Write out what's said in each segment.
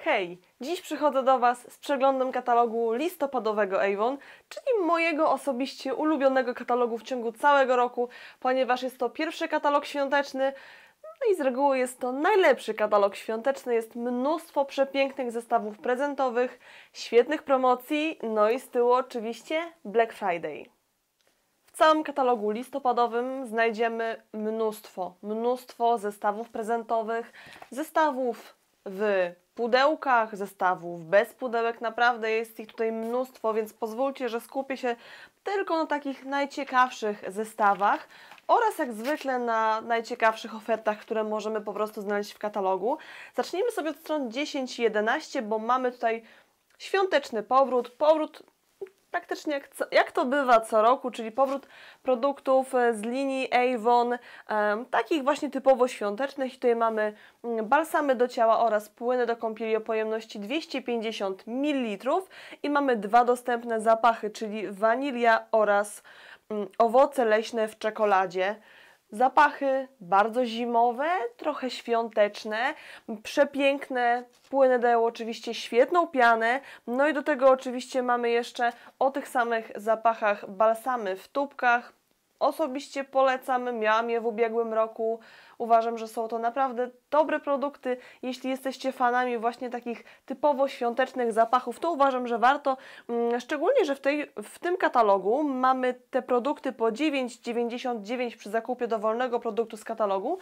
Hej, dziś przychodzę do Was z przeglądem katalogu listopadowego Avon, czyli mojego osobiście ulubionego katalogu w ciągu całego roku, ponieważ jest to pierwszy katalog świąteczny, no i z reguły jest to najlepszy katalog świąteczny. Jest mnóstwo przepięknych zestawów prezentowych, świetnych promocji, no i z tyłu oczywiście Black Friday. W całym katalogu listopadowym znajdziemy mnóstwo, mnóstwo zestawów prezentowych, zestawów w pudełkach, zestawów bez pudełek. Naprawdę jest ich tutaj mnóstwo, więc pozwólcie, że skupię się tylko na takich najciekawszych zestawach oraz jak zwykle na najciekawszych ofertach, które możemy po prostu znaleźć w katalogu. Zacznijmy sobie od stron 10 i 11, bo mamy tutaj świąteczny powrót, powrót praktycznie jak, jak to bywa co roku, czyli powrót produktów e, z linii Avon, takich właśnie typowo świątecznych. Tutaj mamy mm, balsamy do ciała oraz płyny do kąpieli o pojemności 250 ml i mamy dwa dostępne zapachy, czyli wanilia oraz mm, owoce leśne w czekoladzie. Zapachy bardzo zimowe, trochę świąteczne, przepiękne. Płyny dają oczywiście świetną pianę. No i do tego oczywiście mamy jeszcze o tych samych zapachach balsamy w tubkach, Osobiście polecam, miałam je w ubiegłym roku. Uważam, że są to naprawdę dobre produkty. Jeśli jesteście fanami właśnie takich typowo świątecznych zapachów, to uważam, że warto. Mm, szczególnie, że w, tej, w tym katalogu mamy te produkty po 9,99 przy zakupie dowolnego produktu z katalogu.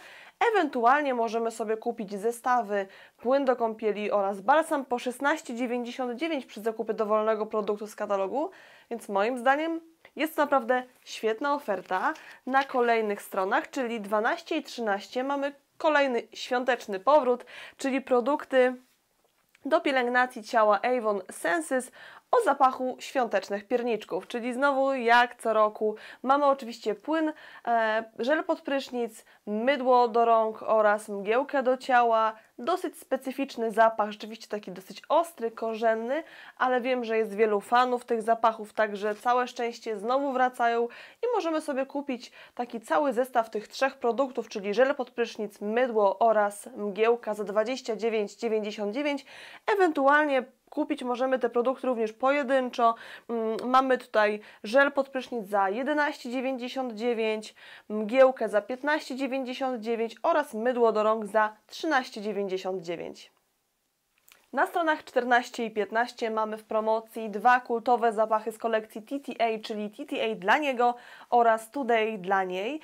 Ewentualnie możemy sobie kupić zestawy płyn do kąpieli oraz balsam po 16,99 przy zakupie dowolnego produktu z katalogu. Więc moim zdaniem jest naprawdę świetna oferta na kolejnych stronach, czyli 12 i 13 mamy kolejny świąteczny powrót, czyli produkty do pielęgnacji ciała Avon Senses o zapachu świątecznych pierniczków, czyli znowu jak co roku mamy oczywiście płyn, e, żel pod prysznic, mydło do rąk oraz mgiełkę do ciała, dosyć specyficzny zapach, rzeczywiście taki dosyć ostry, korzenny, ale wiem, że jest wielu fanów tych zapachów, także całe szczęście znowu wracają i możemy sobie kupić taki cały zestaw tych trzech produktów, czyli żel pod prysznic, mydło oraz mgiełka za 29,99, ewentualnie Kupić możemy te produkty również pojedynczo. Mm, mamy tutaj żel pod prysznic za 11,99, mgiełkę za 15,99 oraz mydło do rąk za 13,99. Na stronach 14 i 15 mamy w promocji dwa kultowe zapachy z kolekcji TTA, czyli TTA dla niego oraz Today dla niej.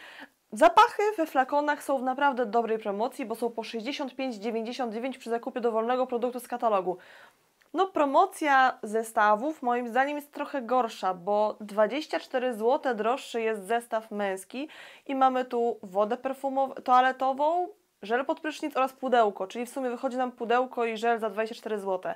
Zapachy we flakonach są w naprawdę dobrej promocji, bo są po 65,99 przy zakupie dowolnego produktu z katalogu. No, promocja zestawów moim zdaniem jest trochę gorsza, bo 24 zł droższy jest zestaw męski i mamy tu wodę perfumową, toaletową, żel pod prysznic oraz pudełko, czyli w sumie wychodzi nam pudełko i żel za 24 zł.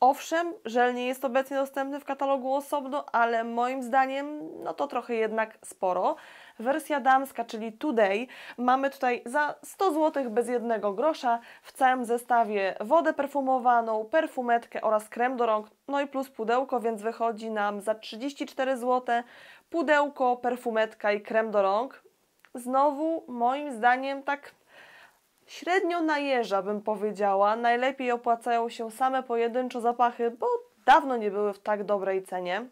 Owszem, żel nie jest obecnie dostępny w katalogu osobno, ale moim zdaniem no to trochę jednak sporo. Wersja damska, czyli Today, mamy tutaj za 100 zł bez jednego grosza w całym zestawie wodę perfumowaną, perfumetkę oraz krem do rąk, no i plus pudełko, więc wychodzi nam za 34 zł pudełko, perfumetka i krem do rąk. Znowu, moim zdaniem, tak średnio najeża, bym powiedziała. Najlepiej opłacają się same pojedynczo zapachy, bo dawno nie były w tak dobrej cenie.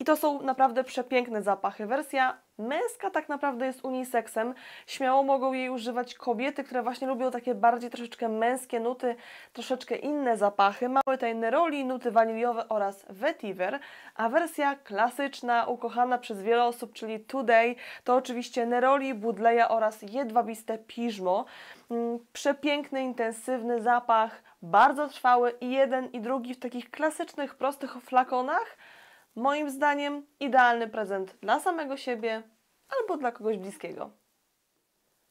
I to są naprawdę przepiękne zapachy. Wersja męska tak naprawdę jest uniseksem. Śmiało mogą jej używać kobiety, które właśnie lubią takie bardziej troszeczkę męskie nuty, troszeczkę inne zapachy. Mamy tutaj neroli, nuty waniliowe oraz vetiver, a wersja klasyczna, ukochana przez wiele osób, czyli Today, to oczywiście neroli, budleja oraz jedwabiste piżmo. Mm, przepiękny, intensywny zapach, bardzo trwały i jeden i drugi w takich klasycznych, prostych flakonach, Moim zdaniem idealny prezent dla samego siebie albo dla kogoś bliskiego.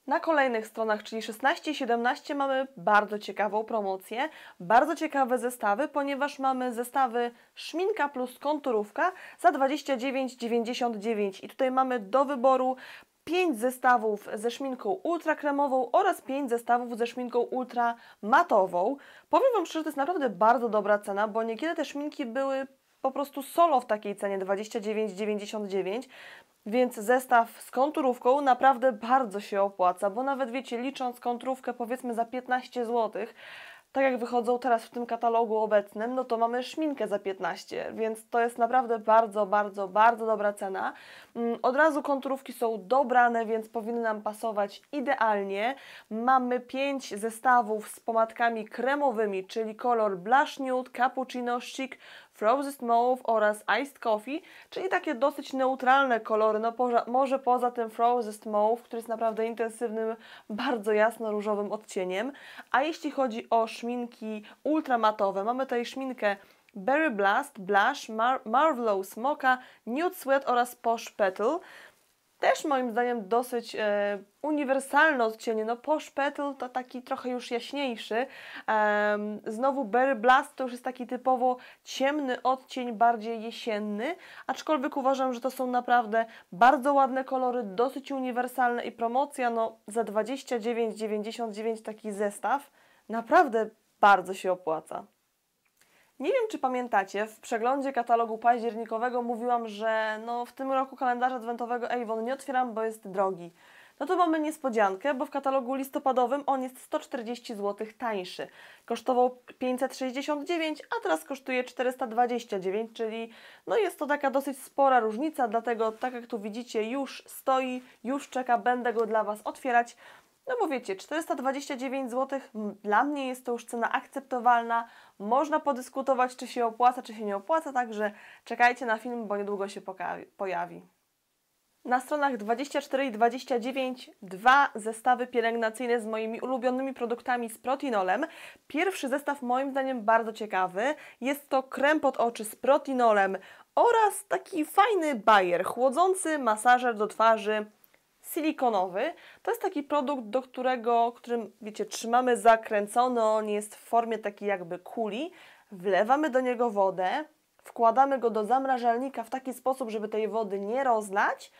Na kolejnych stronach, czyli 16 i 17, mamy bardzo ciekawą promocję, bardzo ciekawe zestawy, ponieważ mamy zestawy szminka plus konturówka za 29,99 i tutaj mamy do wyboru 5 zestawów ze szminką ultra kremową oraz 5 zestawów ze szminką ultra matową. Powiem Wam szczerze, to jest naprawdę bardzo dobra cena, bo niekiedy te szminki były po prostu solo w takiej cenie 29,99, więc zestaw z konturówką naprawdę bardzo się opłaca, bo nawet wiecie, licząc konturówkę powiedzmy za 15 zł, tak jak wychodzą teraz w tym katalogu obecnym, no to mamy szminkę za 15, więc to jest naprawdę bardzo, bardzo, bardzo dobra cena. Mm, od razu konturówki są dobrane, więc powinny nam pasować idealnie. Mamy 5 zestawów z pomadkami kremowymi, czyli kolor Blush Nude, Cappuccino Chic, Frozen Mauve oraz Iced Coffee, czyli takie dosyć neutralne kolory, no poza, może poza tym Frozen Mauve, który jest naprawdę intensywnym, bardzo jasno-różowym odcieniem. A jeśli chodzi o szminki ultramatowe, mamy tutaj szminkę Berry Blast, Blush, Mar Marvelous Mocha, Nude Sweat oraz Posh Petal też moim zdaniem dosyć e, uniwersalne odcienie. No Posh Petal to taki trochę już jaśniejszy. E, znowu Berry Blast to już jest taki typowo ciemny odcień, bardziej jesienny, aczkolwiek uważam, że to są naprawdę bardzo ładne kolory, dosyć uniwersalne i promocja no za 29,99 taki zestaw naprawdę bardzo się opłaca. Nie wiem, czy pamiętacie, w przeglądzie katalogu październikowego mówiłam, że no, w tym roku kalendarza adwentowego Avon nie otwieram, bo jest drogi. No to mamy niespodziankę, bo w katalogu listopadowym on jest 140 zł tańszy. Kosztował 569, a teraz kosztuje 429, czyli no jest to taka dosyć spora różnica, dlatego tak jak tu widzicie już stoi, już czeka, będę go dla Was otwierać. No bo wiecie, 429 zł dla mnie jest to już cena akceptowalna. Można podyskutować, czy się opłaca, czy się nie opłaca, także czekajcie na film, bo niedługo się pojawi. Na stronach 24 i 29 dwa zestawy pielęgnacyjne z moimi ulubionymi produktami z protinolem. Pierwszy zestaw moim zdaniem bardzo ciekawy. Jest to krem pod oczy z protinolem oraz taki fajny bajer, chłodzący masażer do twarzy silikonowy. To jest taki produkt, do którego, którym, wiecie, trzymamy zakręcony, on jest w formie takiej jakby kuli. Wlewamy do niego wodę, wkładamy go do zamrażalnika w taki sposób, żeby tej wody nie rozlać,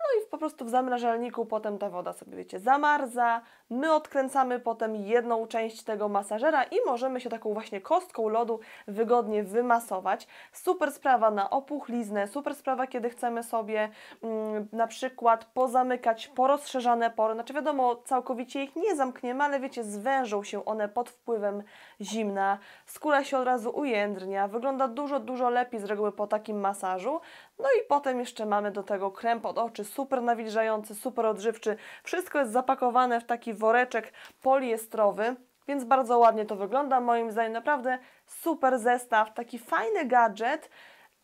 no i po prostu w zamrażalniku potem ta woda sobie, wiecie, zamarza. My odkręcamy potem jedną część tego masażera i możemy się taką właśnie kostką lodu wygodnie wymasować. Super sprawa na opuchliznę, super sprawa, kiedy chcemy sobie mm, na przykład pozamykać porozszerzane pory. Znaczy wiadomo, całkowicie ich nie zamkniemy, ale wiecie, zwężą się one pod wpływem zimna. Skóra się od razu ujędrnia, wygląda dużo, dużo lepiej z reguły po takim masażu. No i potem jeszcze mamy do tego krem pod oczy, super nawilżający, super odżywczy. Wszystko jest zapakowane w taki woreczek poliestrowy, więc bardzo ładnie to wygląda. Moim zdaniem naprawdę super zestaw, taki fajny gadżet,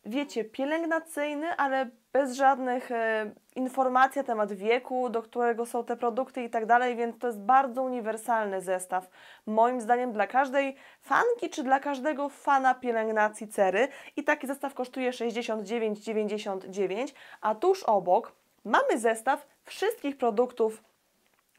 wiecie, pielęgnacyjny, ale bez żadnych e, informacji na temat wieku, do którego są te produkty i tak dalej, więc to jest bardzo uniwersalny zestaw. Moim zdaniem dla każdej fanki czy dla każdego fana pielęgnacji cery i taki zestaw kosztuje 69,99, a tuż obok mamy zestaw wszystkich produktów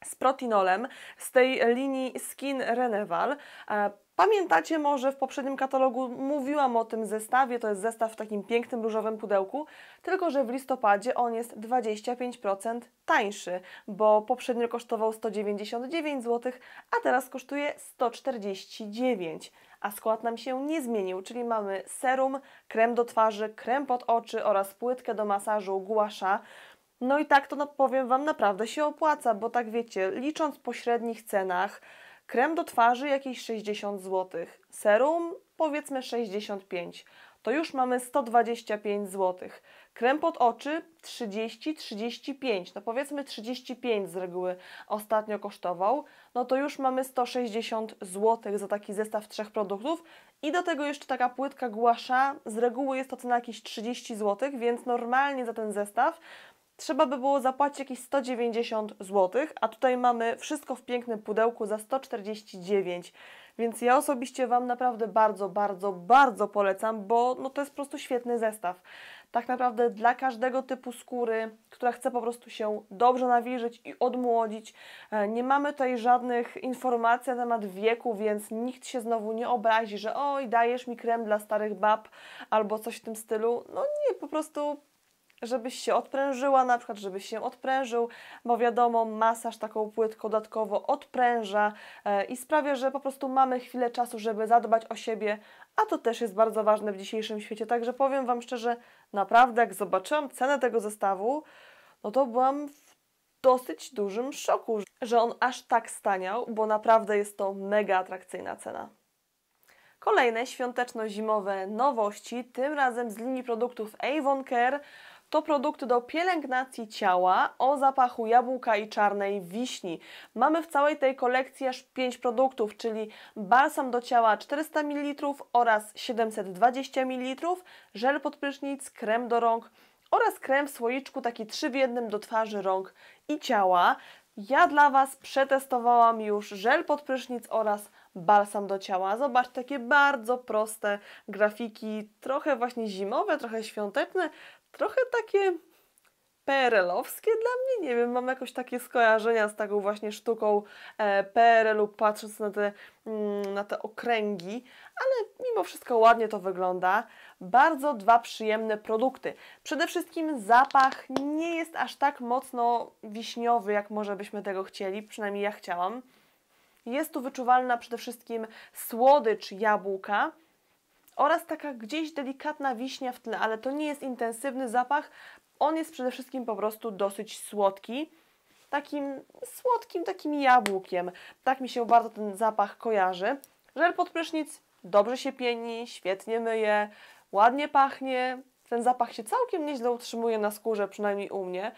z protinolem z tej linii Skin Renewal. E, Pamiętacie może w poprzednim katalogu mówiłam o tym zestawie, to jest zestaw w takim pięknym różowym pudełku, tylko że w listopadzie on jest 25% tańszy, bo poprzednio kosztował 199 zł, a teraz kosztuje 149 a skład nam się nie zmienił, czyli mamy serum, krem do twarzy, krem pod oczy oraz płytkę do masażu guasza. No i tak to no, powiem Wam naprawdę się opłaca, bo tak wiecie, licząc po średnich cenach, Krem do twarzy jakieś 60 zł. Serum powiedzmy 65. To już mamy 125 zł. Krem pod oczy 30-35. No powiedzmy 35 z reguły ostatnio kosztował. No to już mamy 160 zł za taki zestaw trzech produktów. I do tego jeszcze taka płytka głasza. Z reguły jest to cena jakieś 30 zł, więc normalnie za ten zestaw trzeba by było zapłacić jakieś 190 zł, a tutaj mamy wszystko w pięknym pudełku za 149 więc ja osobiście Wam naprawdę bardzo, bardzo, bardzo polecam, bo no to jest po prostu świetny zestaw. Tak naprawdę dla każdego typu skóry, która chce po prostu się dobrze nawilżyć i odmłodzić. E, nie mamy tutaj żadnych informacji na temat wieku, więc nikt się znowu nie obrazi, że oj, dajesz mi krem dla starych bab albo coś w tym stylu. No nie, po prostu żebyś się odprężyła, na przykład żebyś się odprężył, bo wiadomo, masaż taką płytką dodatkowo odpręża e, i sprawia, że po prostu mamy chwilę czasu, żeby zadbać o siebie, a to też jest bardzo ważne w dzisiejszym świecie. Także powiem Wam szczerze, naprawdę jak zobaczyłam cenę tego zestawu, no to byłam w dosyć dużym szoku, że on aż tak staniał, bo naprawdę jest to mega atrakcyjna cena. Kolejne świąteczno-zimowe nowości, tym razem z linii produktów Avon Care, to produkty do pielęgnacji ciała o zapachu jabłka i czarnej wiśni. Mamy w całej tej kolekcji aż 5 produktów, czyli balsam do ciała 400 ml oraz 720 ml, żel pod prysznic, krem do rąk oraz krem w słoiczku taki 3 w 1 do twarzy, rąk i ciała. Ja dla Was przetestowałam już żel pod prysznic oraz balsam do ciała. Zobacz, takie bardzo proste grafiki, trochę właśnie zimowe, trochę świąteczne, trochę takie PRL-owskie dla mnie, nie wiem, mam jakoś takie skojarzenia z taką właśnie sztuką e, PRL-u, patrząc na te, mm, na te okręgi, ale mimo wszystko ładnie to wygląda. Bardzo dwa przyjemne produkty. Przede wszystkim zapach nie jest aż tak mocno wiśniowy, jak może byśmy tego chcieli, przynajmniej ja chciałam. Jest tu wyczuwalna przede wszystkim słodycz jabłka, oraz taka gdzieś delikatna wiśnia w tle, ale to nie jest intensywny zapach. On jest przede wszystkim po prostu dosyć słodki. Takim słodkim, takim jabłkiem. Tak mi się bardzo ten zapach kojarzy. Żel pod prysznic dobrze się pieni, świetnie myje, ładnie pachnie. Ten zapach się całkiem nieźle utrzymuje na skórze, przynajmniej u mnie.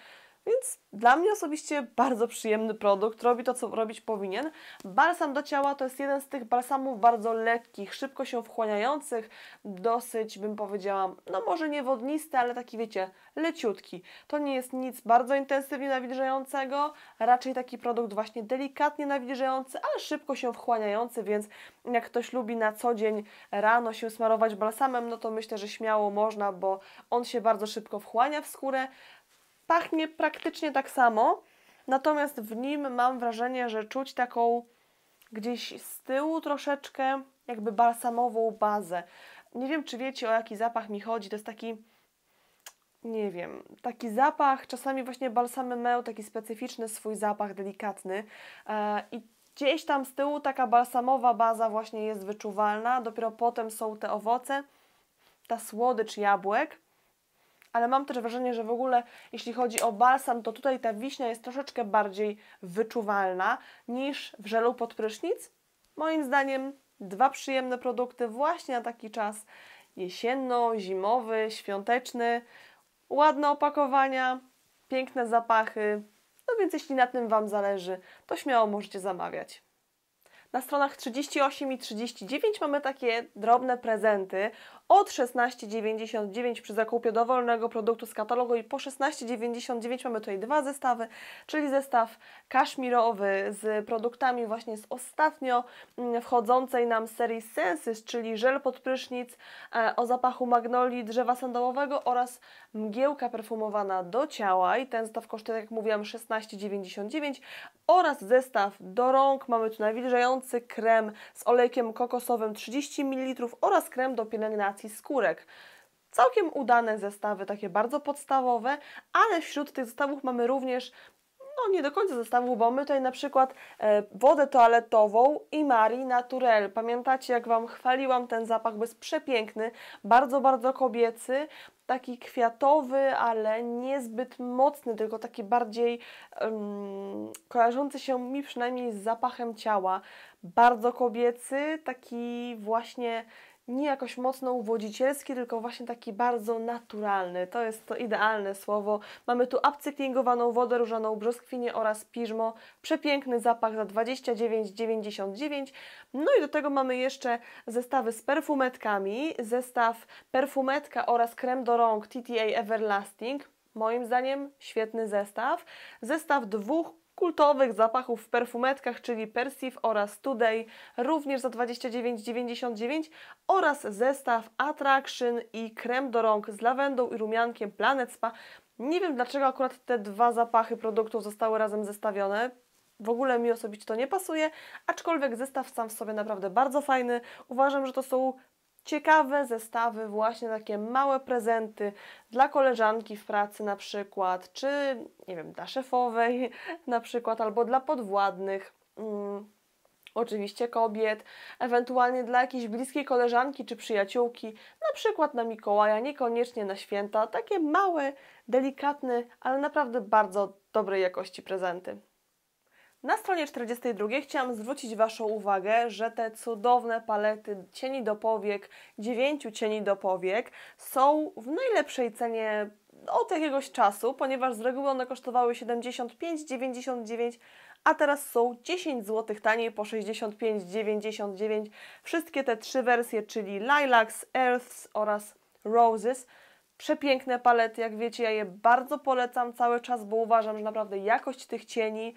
Więc dla mnie osobiście bardzo przyjemny produkt, robi to, co robić powinien. Balsam do ciała to jest jeden z tych balsamów bardzo lekkich, szybko się wchłaniających, dosyć bym powiedziała, no może nie wodnisty, ale taki wiecie, leciutki. To nie jest nic bardzo intensywnie nawilżającego, raczej taki produkt właśnie delikatnie nawilżający, ale szybko się wchłaniający, więc jak ktoś lubi na co dzień rano się smarować balsamem, no to myślę, że śmiało można, bo on się bardzo szybko wchłania w skórę, Pachnie praktycznie tak samo, natomiast w nim mam wrażenie, że czuć taką gdzieś z tyłu troszeczkę jakby balsamową bazę. Nie wiem, czy wiecie o jaki zapach mi chodzi. To jest taki, nie wiem, taki zapach, czasami właśnie balsamy mają taki specyficzny swój zapach delikatny e, i gdzieś tam z tyłu taka balsamowa baza właśnie jest wyczuwalna. Dopiero potem są te owoce, ta słodycz jabłek ale mam też wrażenie, że w ogóle jeśli chodzi o balsam, to tutaj ta wiśnia jest troszeczkę bardziej wyczuwalna niż w żelu pod prysznic. Moim zdaniem dwa przyjemne produkty właśnie na taki czas jesienno-zimowy, świąteczny, ładne opakowania, piękne zapachy. No więc jeśli na tym Wam zależy, to śmiało możecie zamawiać. Na stronach 38 i 39 mamy takie drobne prezenty od 16,99 przy zakupie dowolnego produktu z katalogu i po 16,99 mamy tutaj dwa zestawy, czyli zestaw kaszmirowy z produktami właśnie z ostatnio mm, wchodzącej nam serii Senses, czyli żel pod prysznic e, o zapachu magnolii, drzewa sandałowego oraz mgiełka perfumowana do ciała i ten zestaw kosztuje, tak jak mówiłam, 16,99 oraz zestaw do rąk. Mamy tu nawilżający krem z olejkiem kokosowym 30 ml oraz krem do pielęgnacji skórek. Całkiem udane zestawy, takie bardzo podstawowe, ale wśród tych zestawów mamy również no nie do końca zestawu, bo my tutaj na przykład e, wodę toaletową i Marie Naturel. Pamiętacie, jak Wam chwaliłam ten zapach, bo jest przepiękny, bardzo, bardzo kobiecy, taki kwiatowy, ale niezbyt mocny, tylko taki bardziej um, kojarzący się mi przynajmniej z zapachem ciała. Bardzo kobiecy, taki właśnie nie jakoś mocno uwodzicielski, tylko właśnie taki bardzo naturalny. To jest to idealne słowo. Mamy tu upcyklingowaną wodę różaną brzoskwinię oraz piżmo. Przepiękny zapach za 29,99. No i do tego mamy jeszcze zestawy z perfumetkami. Zestaw perfumetka oraz krem do rąk TTA Everlasting. Moim zdaniem świetny zestaw. Zestaw dwóch kultowych zapachów w perfumetkach, czyli Persif oraz Today, również za 29,99 oraz zestaw Attraction i krem do rąk z lawendą i rumiankiem Planet Spa. Nie wiem dlaczego akurat te dwa zapachy produktów zostały razem zestawione. W ogóle mi osobiście to nie pasuje, aczkolwiek zestaw sam w sobie naprawdę bardzo fajny. Uważam, że to są ciekawe zestawy, właśnie takie małe prezenty dla koleżanki w pracy na przykład, czy nie wiem, dla szefowej na przykład, albo dla podwładnych. Mm. oczywiście kobiet, ewentualnie dla jakiejś bliskiej koleżanki czy przyjaciółki, na przykład na Mikołaja, niekoniecznie na święta, takie małe, delikatne, ale naprawdę bardzo dobrej jakości prezenty. Na stronie 42 chciałam zwrócić Waszą uwagę, że te cudowne palety cieni do powiek, dziewięciu cieni do powiek są w najlepszej cenie od jakiegoś czasu, ponieważ z reguły one kosztowały 75,99, a teraz są 10 zł taniej po 65,99. Wszystkie te trzy wersje, czyli Lilacs, Earths oraz Roses. Przepiękne palety, jak wiecie, ja je bardzo polecam cały czas, bo uważam, że naprawdę jakość tych cieni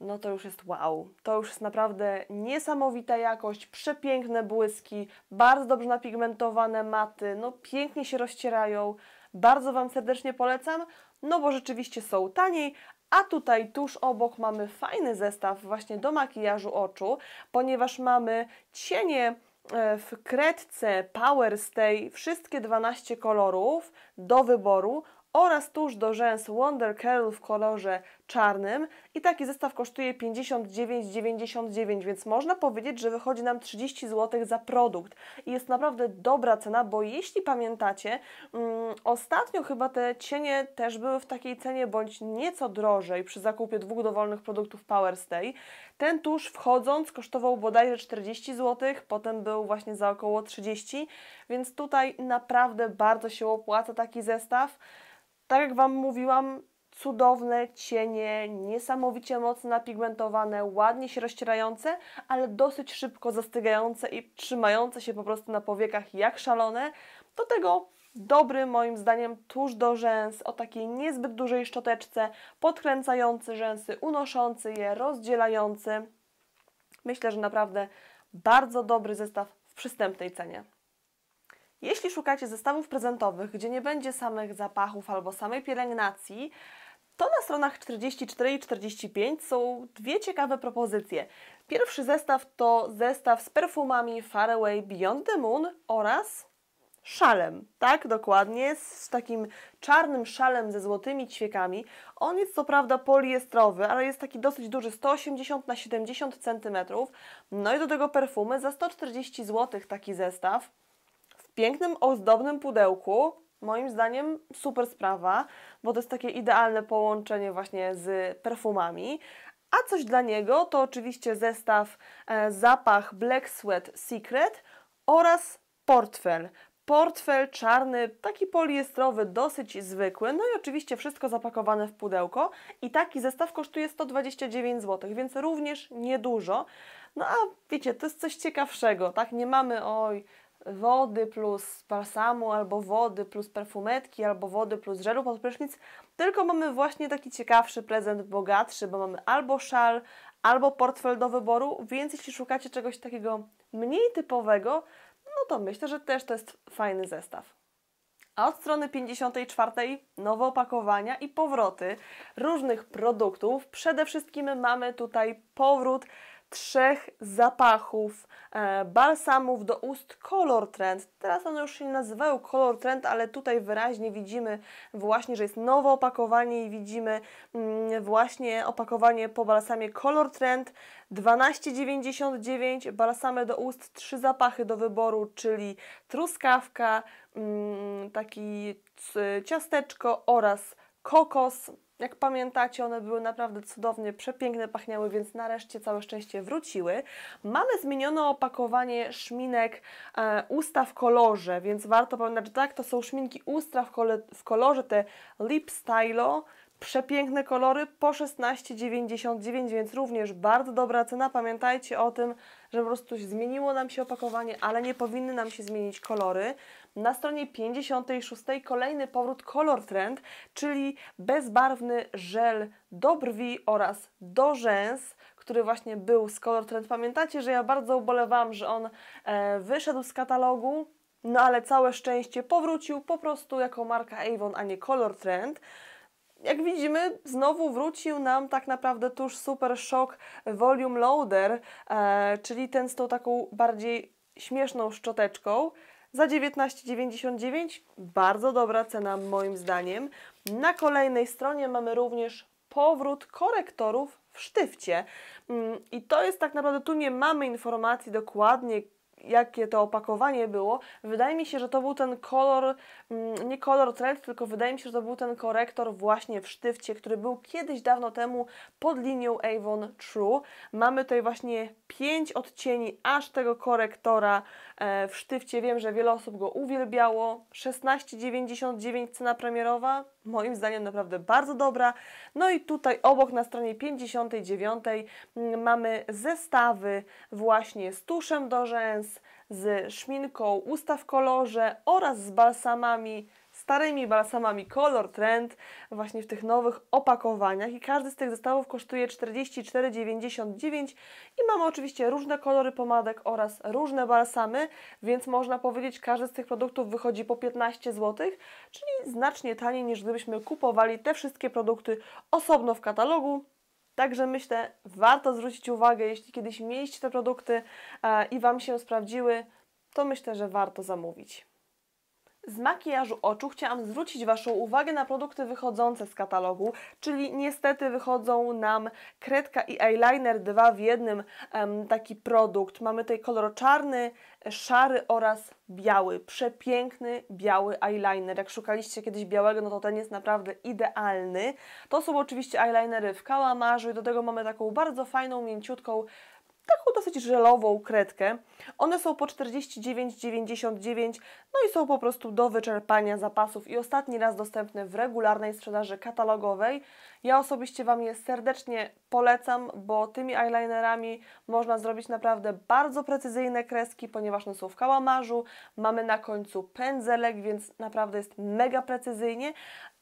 no to już jest wow. To już jest naprawdę niesamowita jakość, przepiękne błyski, bardzo dobrze napigmentowane maty, no pięknie się rozcierają. Bardzo Wam serdecznie polecam, no bo rzeczywiście są taniej, a tutaj tuż obok mamy fajny zestaw właśnie do makijażu oczu, ponieważ mamy cienie e, w kredce Power Stay, wszystkie 12 kolorów do wyboru oraz tuż do rzęs Wonder Curl w kolorze czarnym i taki zestaw kosztuje 59,99, więc można powiedzieć, że wychodzi nam 30 zł za produkt i jest naprawdę dobra cena, bo jeśli pamiętacie, um, ostatnio chyba te cienie też były w takiej cenie bądź nieco drożej przy zakupie dwóch dowolnych produktów Power Stay. Ten tusz wchodząc kosztował bodajże 40 zł, potem był właśnie za około 30, więc tutaj naprawdę bardzo się opłaca taki zestaw. Tak jak Wam mówiłam, cudowne cienie, niesamowicie mocno napigmentowane, ładnie się rozcierające, ale dosyć szybko zastygające i trzymające się po prostu na powiekach jak szalone. Do tego dobry moim zdaniem tuż do rzęs o takiej niezbyt dużej szczoteczce, podkręcający rzęsy, unoszący je, rozdzielający. Myślę, że naprawdę bardzo dobry zestaw w przystępnej cenie. Jeśli szukacie zestawów prezentowych, gdzie nie będzie samych zapachów albo samej pielęgnacji, to na stronach 44 i 45 są dwie ciekawe propozycje. Pierwszy zestaw to zestaw z perfumami Far Away Beyond the Moon oraz szalem, tak dokładnie, z takim czarnym szalem ze złotymi ćwiekami. On jest co prawda poliestrowy, ale jest taki dosyć duży, 180 na 70 cm. No i do tego perfumy za 140 zł taki zestaw pięknym, ozdobnym pudełku. Moim zdaniem super sprawa, bo to jest takie idealne połączenie właśnie z perfumami. A coś dla niego to oczywiście zestaw e, zapach Black Sweat Secret oraz portfel. Portfel czarny, taki poliestrowy, dosyć zwykły, no i oczywiście wszystko zapakowane w pudełko i taki zestaw kosztuje 129 zł, więc również niedużo. No a wiecie, to jest coś ciekawszego, tak? Nie mamy, oj, wody plus balsamu, albo wody plus perfumetki, albo wody plus żelu pod prysznic, tylko mamy właśnie taki ciekawszy prezent, bogatszy, bo mamy albo szal, albo portfel do wyboru, więc jeśli szukacie czegoś takiego mniej typowego, no to myślę, że też to jest fajny zestaw. A od strony 54 nowe opakowania i powroty różnych produktów. Przede wszystkim mamy tutaj powrót trzech zapachów e, balsamów do ust Color Trend. Teraz one już się nazywają Color Trend, ale tutaj wyraźnie widzimy właśnie, że jest nowe opakowanie i widzimy mm, właśnie opakowanie po balsamie Color Trend 12,99 balsamy do ust, trzy zapachy do wyboru, czyli truskawka, mm, taki ciasteczko oraz kokos. Jak pamiętacie, one były naprawdę cudownie, przepiękne, pachniały, więc nareszcie całe szczęście wróciły. Mamy zmienione opakowanie szminek e, usta w kolorze, więc warto pamiętać, że tak, to są szminki usta w, kolorze, te Lip Stylo, Przepiękne kolory po 16,99, więc również bardzo dobra cena. Pamiętajcie o tym, że po prostu zmieniło nam się opakowanie, ale nie powinny nam się zmienić kolory. Na stronie 56 kolejny powrót Color Trend, czyli bezbarwny żel do brwi oraz do rzęs, który właśnie był z Color Trend. Pamiętacie, że ja bardzo ubolewałam, że on e, wyszedł z katalogu, no ale całe szczęście powrócił po prostu jako marka Avon, a nie Color Trend jak widzimy, znowu wrócił nam tak naprawdę tuż Super Shock Volume Loader, e, czyli ten z tą taką bardziej śmieszną szczoteczką. Za 19,99 bardzo dobra cena moim zdaniem. Na kolejnej stronie mamy również powrót korektorów w sztywcie. Mm, I to jest tak naprawdę, tu nie mamy informacji dokładnie, jakie to opakowanie było. Wydaje mi się, że to był ten kolor, mm, nie kolor trend, tylko wydaje mi się, że to był ten korektor właśnie w sztywcie, który był kiedyś dawno temu pod linią Avon True. Mamy tutaj właśnie 5 odcieni aż tego korektora e, w sztywcie. Wiem, że wiele osób go uwielbiało. 16,99 cena premierowa. Moim zdaniem naprawdę bardzo dobra. No i tutaj obok na stronie 59 mm, mamy zestawy właśnie z tuszem do rzęs, z szminką usta w kolorze oraz z balsamami starymi balsamami Color Trend właśnie w tych nowych opakowaniach i każdy z tych zestawów kosztuje 44,99 i mamy oczywiście różne kolory pomadek oraz różne balsamy, więc można powiedzieć, każdy z tych produktów wychodzi po 15 zł, czyli znacznie taniej niż gdybyśmy kupowali te wszystkie produkty osobno w katalogu. Także myślę, warto zwrócić uwagę, jeśli kiedyś mieliście te produkty e, i Wam się sprawdziły, to myślę, że warto zamówić. Z makijażu oczu chciałam zwrócić Waszą uwagę na produkty wychodzące z katalogu, czyli niestety wychodzą nam kredka i eyeliner dwa w jednym taki produkt. Mamy tutaj kolor czarny, szary oraz biały. Przepiękny biały eyeliner. Jak szukaliście kiedyś białego, no to ten jest naprawdę idealny. To są oczywiście eyelinery w kałamarzu i do tego mamy taką bardzo fajną, mięciutką taką dosyć żelową kredkę. One są po 49,99, no i są po prostu do wyczerpania zapasów i ostatni raz dostępne w regularnej sprzedaży katalogowej. Ja osobiście Wam je serdecznie polecam, bo tymi eyelinerami można zrobić naprawdę bardzo precyzyjne kreski, ponieważ one są w kałamarzu, mamy na końcu pędzelek, więc naprawdę jest mega precyzyjnie,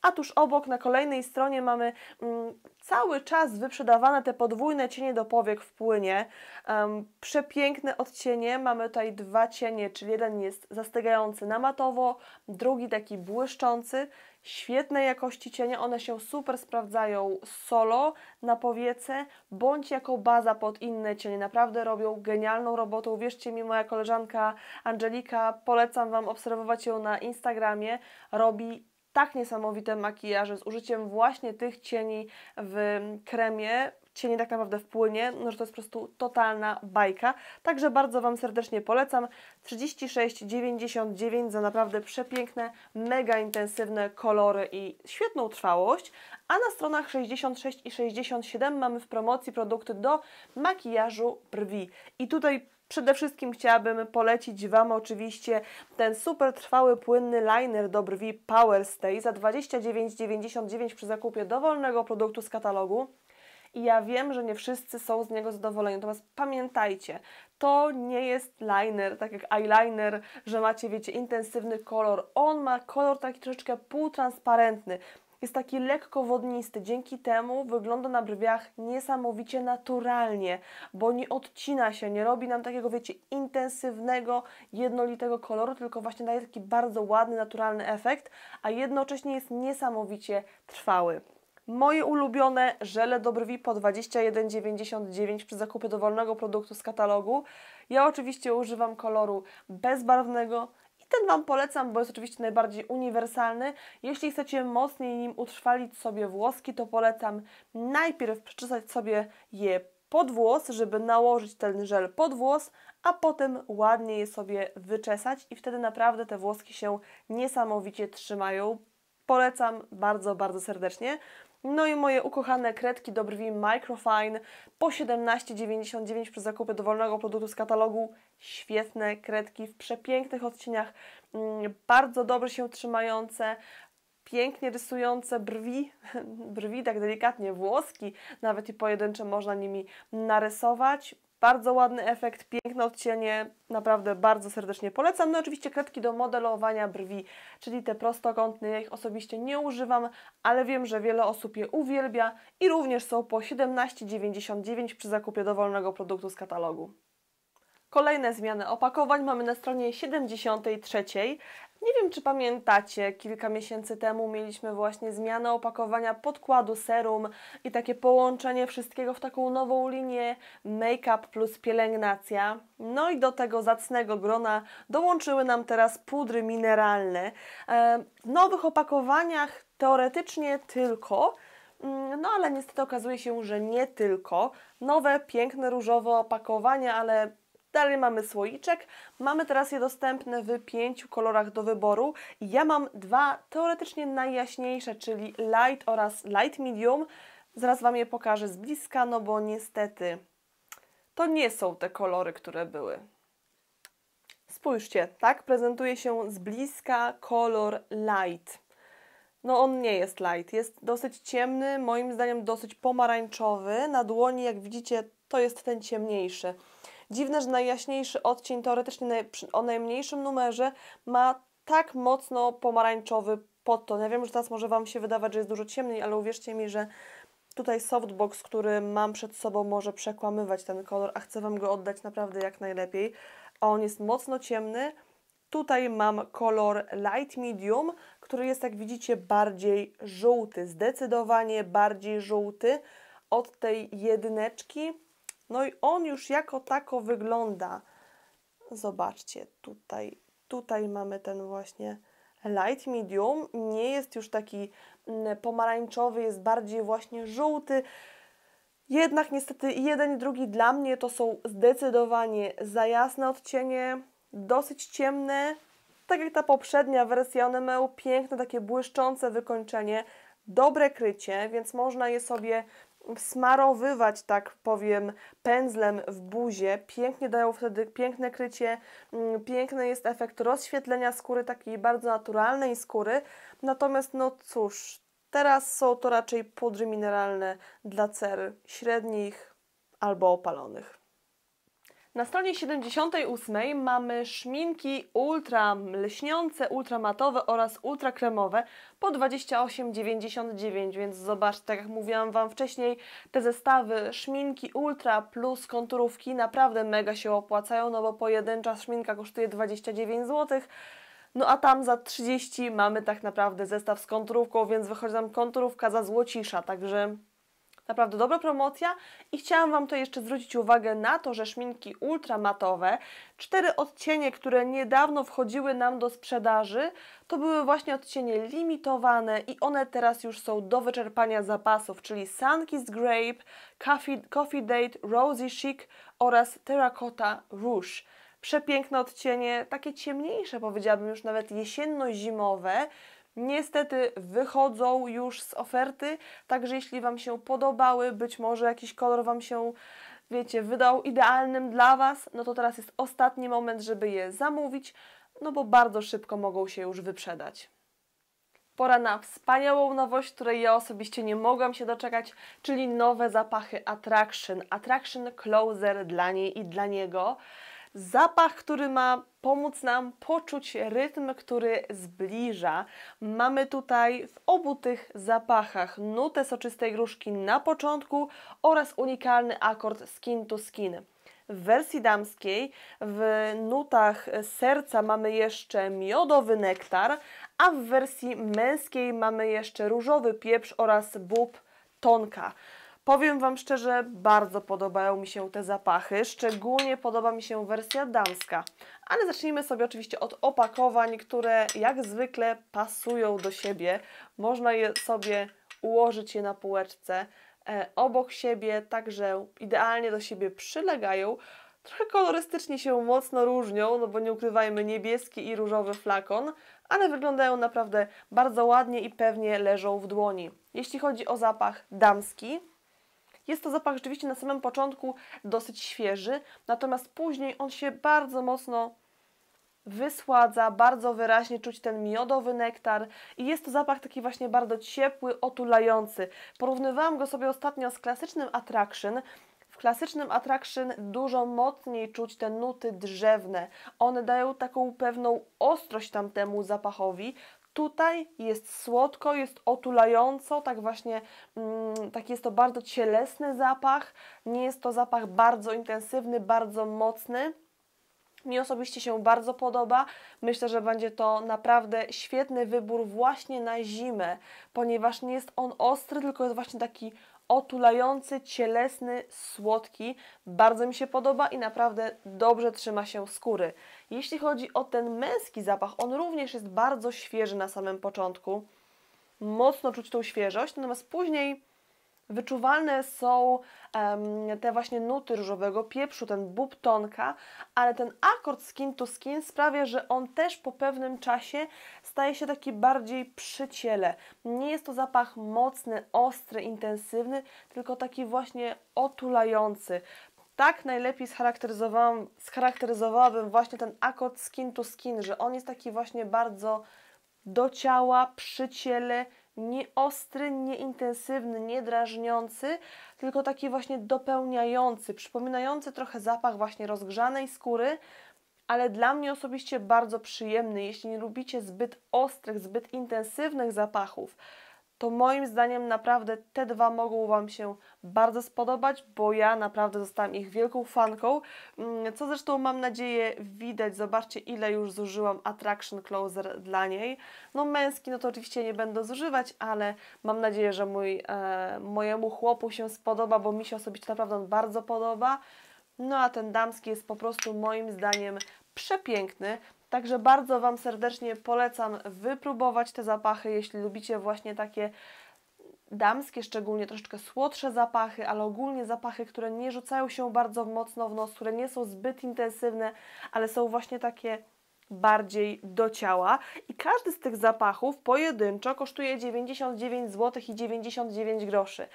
a tuż obok na kolejnej stronie mamy mm, cały czas wyprzedawane te podwójne cienie do powiek w płynie. Um, przepiękne odcienie. Mamy tutaj dwa cienie, czyli jeden jest zastygający na matowo, drugi taki błyszczący. Świetnej jakości cienia, one się super sprawdzają solo na powiece, bądź jako baza pod inne cienie. Naprawdę robią genialną robotę. Uwierzcie mi, moja koleżanka Angelika, polecam Wam obserwować ją na Instagramie, robi tak niesamowite makijaże z użyciem właśnie tych cieni w kremie, cienie tak naprawdę wpłynie, no, że to jest po prostu totalna bajka. Także bardzo Wam serdecznie polecam. 36,99 za naprawdę przepiękne, mega intensywne kolory i świetną trwałość. A na stronach 66 i 67 mamy w promocji produkty do makijażu brwi. I tutaj Przede wszystkim chciałabym polecić Wam oczywiście ten super trwały, płynny liner do brwi Power Stay za 29,99 przy zakupie dowolnego produktu z katalogu. I ja wiem, że nie wszyscy są z niego zadowoleni, natomiast pamiętajcie, to nie jest liner, tak jak eyeliner, że macie, wiecie, intensywny kolor. On ma kolor taki troszeczkę półtransparentny jest taki lekko wodnisty. Dzięki temu wygląda na brwiach niesamowicie naturalnie, bo nie odcina się, nie robi nam takiego, wiecie, intensywnego, jednolitego koloru, tylko właśnie daje taki bardzo ładny, naturalny efekt, a jednocześnie jest niesamowicie trwały. Moje ulubione żele do brwi po 21,99 przy zakupie dowolnego produktu z katalogu. Ja oczywiście używam koloru bezbarwnego, ten Wam polecam, bo jest oczywiście najbardziej uniwersalny. Jeśli chcecie mocniej nim utrwalić sobie włoski, to polecam najpierw przeczesać sobie je pod włos, żeby nałożyć ten żel pod włos, a potem ładnie je sobie wyczesać i wtedy naprawdę te włoski się niesamowicie trzymają. Polecam bardzo, bardzo serdecznie. No i moje ukochane kredki do brwi Microfine po 17,99 przy zakupie dowolnego produktu z katalogu. Świetne kredki w przepięknych odcieniach, mm, bardzo dobrze się trzymające, pięknie rysujące brwi, brwi tak delikatnie, włoski, nawet i pojedyncze można nimi narysować. Bardzo ładny efekt, piękne odcienie, naprawdę bardzo serdecznie polecam. No oczywiście kredki do modelowania brwi, czyli te prostokątne, ja ich osobiście nie używam, ale wiem, że wiele osób je uwielbia i również są po 17,99 przy zakupie dowolnego produktu z katalogu. Kolejne zmiany opakowań mamy na stronie 73. Nie wiem, czy pamiętacie, kilka miesięcy temu mieliśmy właśnie zmianę opakowania podkładu serum i takie połączenie wszystkiego w taką nową linię make-up plus pielęgnacja. No i do tego zacnego grona dołączyły nam teraz pudry mineralne. E, w nowych opakowaniach teoretycznie tylko Mm, No ale niestety okazuje się, że nie tylko. Nowe, piękne, różowe opakowanie, ale dalej mamy słoiczek. Mamy teraz je dostępne w pięciu kolorach do wyboru. Ja mam dwa teoretycznie najjaśniejsze, czyli light oraz light medium. Zaraz Wam je pokażę z bliska, no bo niestety to nie są te kolory, które były. Spójrzcie, tak prezentuje się z bliska kolor light. No on nie jest light, jest dosyć ciemny, moim zdaniem dosyć pomarańczowy. Na dłoni, jak widzicie, to jest ten ciemniejszy. Dziwne, że najjaśniejszy odcień, teoretycznie o najmniejszym numerze, ma tak mocno pomarańczowy podton. Ja wiem, że teraz może Wam się wydawać, że jest dużo ciemniej, ale uwierzcie mi, że tutaj softbox, który mam przed sobą, może przekłamywać ten kolor, a chcę Wam go oddać naprawdę jak najlepiej. A on jest mocno ciemny. Tutaj mam kolor light medium, który jest, jak widzicie, bardziej żółty, zdecydowanie bardziej żółty od tej jedyneczki. No i on już jako tako wygląda. Zobaczcie, tutaj, tutaj mamy ten właśnie light medium. Nie jest już taki mm, pomarańczowy, jest bardziej właśnie żółty. Jednak niestety jeden i drugi dla mnie to są zdecydowanie za jasne odcienie, dosyć ciemne. Tak jak ta poprzednia wersja, one mają piękne, takie błyszczące wykończenie, dobre krycie, więc można je sobie smarowywać, tak powiem, pędzlem w buzie. Pięknie dają wtedy piękne krycie, mm, piękny jest efekt rozświetlenia skóry, takiej bardzo naturalnej skóry. Natomiast, no cóż, teraz są to raczej pudry mineralne dla cer średnich albo opalonych. Na stronie 78 mamy szminki ultra lśniące, ultramatowe oraz ultrakremowe po 28,99, więc zobaczcie, tak jak mówiłam Wam wcześniej, te zestawy szminki ultra plus konturówki naprawdę mega się opłacają, no bo pojedyncza szminka kosztuje 29 zł, no a tam za 30 mamy tak naprawdę zestaw z konturówką, więc wychodzi nam konturówka za złocisza, także Naprawdę dobra promocja i chciałam Wam tutaj jeszcze zwrócić uwagę na to, że szminki ultramatowe, cztery odcienie, które niedawno wchodziły nam do sprzedaży, to były właśnie odcienie limitowane i one teraz już są do wyczerpania zapasów, czyli Sunkissed Grape, Coffee, Coffee Date, Rosy Chic oraz Terracotta Rouge. Przepiękne odcienie, takie ciemniejsze powiedziałabym już nawet jesienno-zimowe, niestety wychodzą już z oferty, także jeśli Wam się podobały, być może jakiś kolor Wam się, wiecie, wydał idealnym dla Was, no to teraz jest ostatni moment, żeby je zamówić, no bo bardzo szybko mogą się już wyprzedać. Pora na wspaniałą nowość, której ja osobiście nie mogłam się doczekać, czyli nowe zapachy Attraction. Attraction Closer dla niej i dla niego. Zapach, który ma pomóc nam poczuć rytm, który zbliża. Mamy tutaj w obu tych zapachach nutę soczystej gruszki na początku oraz unikalny akord skin to skin. W wersji damskiej w nutach serca mamy jeszcze miodowy nektar, a w wersji męskiej mamy jeszcze różowy pieprz oraz bób tonka. Powiem Wam szczerze, bardzo podobają mi się te zapachy, szczególnie podoba mi się wersja damska. Ale zacznijmy sobie oczywiście od opakowań, które jak zwykle pasują do siebie. Można je sobie ułożyć je na półeczce e, obok siebie, także idealnie do siebie przylegają. Trochę kolorystycznie się mocno różnią, no bo nie ukrywajmy, niebieski i różowy flakon, ale wyglądają naprawdę bardzo ładnie i pewnie leżą w dłoni. Jeśli chodzi o zapach damski, jest to zapach rzeczywiście na samym początku dosyć świeży, natomiast później on się bardzo mocno wysładza, bardzo wyraźnie czuć ten miodowy nektar i jest to zapach taki właśnie bardzo ciepły, otulający. Porównywałam go sobie ostatnio z klasycznym Attraction. W klasycznym Attraction dużo mocniej czuć te nuty drzewne. One dają taką pewną ostrość tamtemu zapachowi. Tutaj jest słodko, jest otulająco, tak właśnie, mm, tak jest to bardzo cielesny zapach. Nie jest to zapach bardzo intensywny, bardzo mocny. Mi osobiście się bardzo podoba. Myślę, że będzie to naprawdę świetny wybór właśnie na zimę, ponieważ nie jest on ostry, tylko jest właśnie taki otulający, cielesny, słodki. Bardzo mi się podoba i naprawdę dobrze trzyma się skóry. Jeśli chodzi o ten męski zapach, on również jest bardzo świeży na samym początku. mocno czuć tą świeżość, natomiast później Wyczuwalne są um, te właśnie nuty różowego pieprzu, ten bób tonka, ale ten akord skin to skin sprawia, że on też po pewnym czasie staje się taki bardziej przy ciele. Nie jest to zapach mocny, ostry, intensywny, tylko taki właśnie otulający. Tak najlepiej scharakteryzowałam, scharakteryzowałabym właśnie ten akord skin to skin, że on jest taki właśnie bardzo do ciała, przy ciele, nie ostry, nie intensywny, nie drażniący, tylko taki właśnie dopełniający, przypominający trochę zapach właśnie rozgrzanej skóry, ale dla mnie osobiście bardzo przyjemny. Jeśli nie lubicie zbyt ostrych, zbyt intensywnych zapachów, to moim zdaniem naprawdę te dwa mogą Wam się bardzo spodobać, bo ja naprawdę zostałam ich wielką fanką, mm, co zresztą mam nadzieję widać, zobaczcie ile już zużyłam Attraction Closer dla niej. No męski no to oczywiście nie będę zużywać, ale mam nadzieję, że mój, e, mojemu chłopu się spodoba, bo mi się osobiście naprawdę on bardzo podoba. No a ten damski jest po prostu moim zdaniem przepiękny. Także bardzo Wam serdecznie polecam wypróbować te zapachy, jeśli lubicie właśnie takie damskie, szczególnie troszeczkę słodsze zapachy, ale ogólnie zapachy, które nie rzucają się bardzo mocno w nos, które nie są zbyt intensywne, ale są właśnie takie bardziej do ciała. I każdy z tych zapachów pojedynczo kosztuje 99 zł i 99 groszy.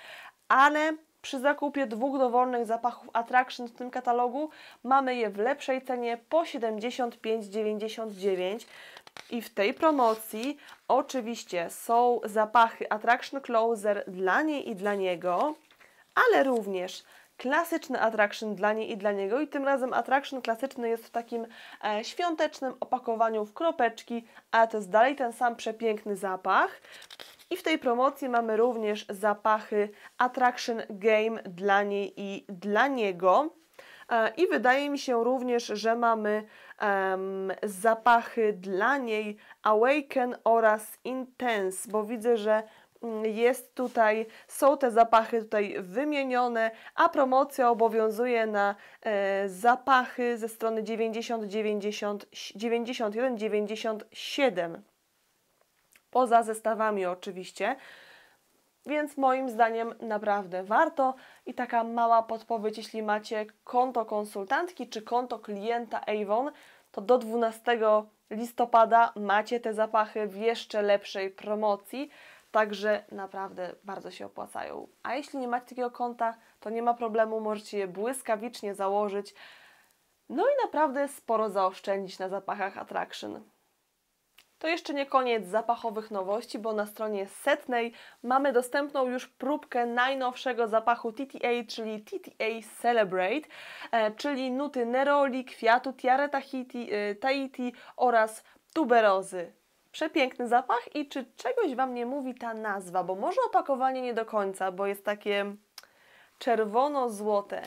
Ale przy zakupie dwóch dowolnych zapachów Attraction w tym katalogu mamy je w lepszej cenie po 75,99 i w tej promocji oczywiście są zapachy Attraction Closer dla niej i dla niego, ale również klasyczny attraction dla niej i dla niego i tym razem attraction klasyczny jest w takim e, świątecznym opakowaniu w kropeczki, ale to jest dalej ten sam przepiękny zapach. I w tej promocji mamy również zapachy Attraction Game dla niej i dla niego. E, I wydaje mi się również, że mamy um, zapachy dla niej Awaken oraz Intense, bo widzę, że mm, jest tutaj, są te zapachy tutaj wymienione, a promocja obowiązuje na e, zapachy ze strony 90, 90, 91, 97 poza zestawami oczywiście. Więc moim zdaniem naprawdę warto i taka mała podpowiedź, jeśli macie konto konsultantki czy konto klienta Avon, to do 12 listopada macie te zapachy w jeszcze lepszej promocji, także naprawdę bardzo się opłacają. A jeśli nie macie takiego konta, to nie ma problemu, możecie je błyskawicznie założyć. No i naprawdę sporo zaoszczędzić na zapachach Attraction. To jeszcze nie koniec zapachowych nowości, bo na stronie setnej mamy dostępną już próbkę najnowszego zapachu TTA, czyli TTA Celebrate, e, czyli nuty neroli, kwiatu, tiare tahiti, e, tahiti oraz tuberozy. Przepiękny zapach i czy czegoś Wam nie mówi ta nazwa, bo może opakowanie nie do końca, bo jest takie czerwono-złote,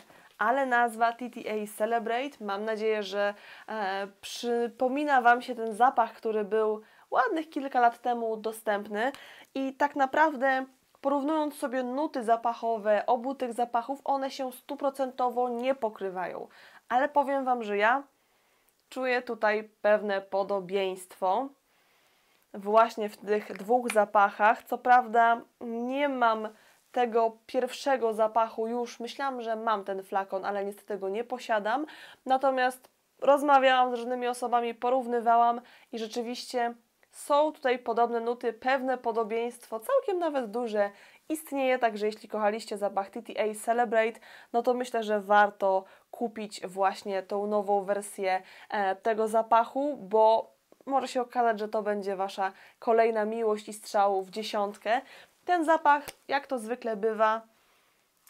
ale nazwa TTA Celebrate, mam nadzieję, że e, przypomina Wam się ten zapach, który był ładnych kilka lat temu dostępny i tak naprawdę porównując sobie nuty zapachowe obu tych zapachów, one się stuprocentowo nie pokrywają. Ale powiem Wam, że ja czuję tutaj pewne podobieństwo właśnie w tych dwóch zapachach. Co prawda nie mam tego pierwszego zapachu już. Myślałam, że mam ten flakon, ale niestety go nie posiadam. Natomiast rozmawiałam z różnymi osobami, porównywałam i rzeczywiście są tutaj podobne nuty, pewne podobieństwo, całkiem nawet duże istnieje, także jeśli kochaliście zapach TTA Celebrate, no to myślę, że warto kupić właśnie tą nową wersję e, tego zapachu, bo może się okazać, że to będzie Wasza kolejna miłość i strzał w dziesiątkę. Ten zapach, jak to zwykle bywa,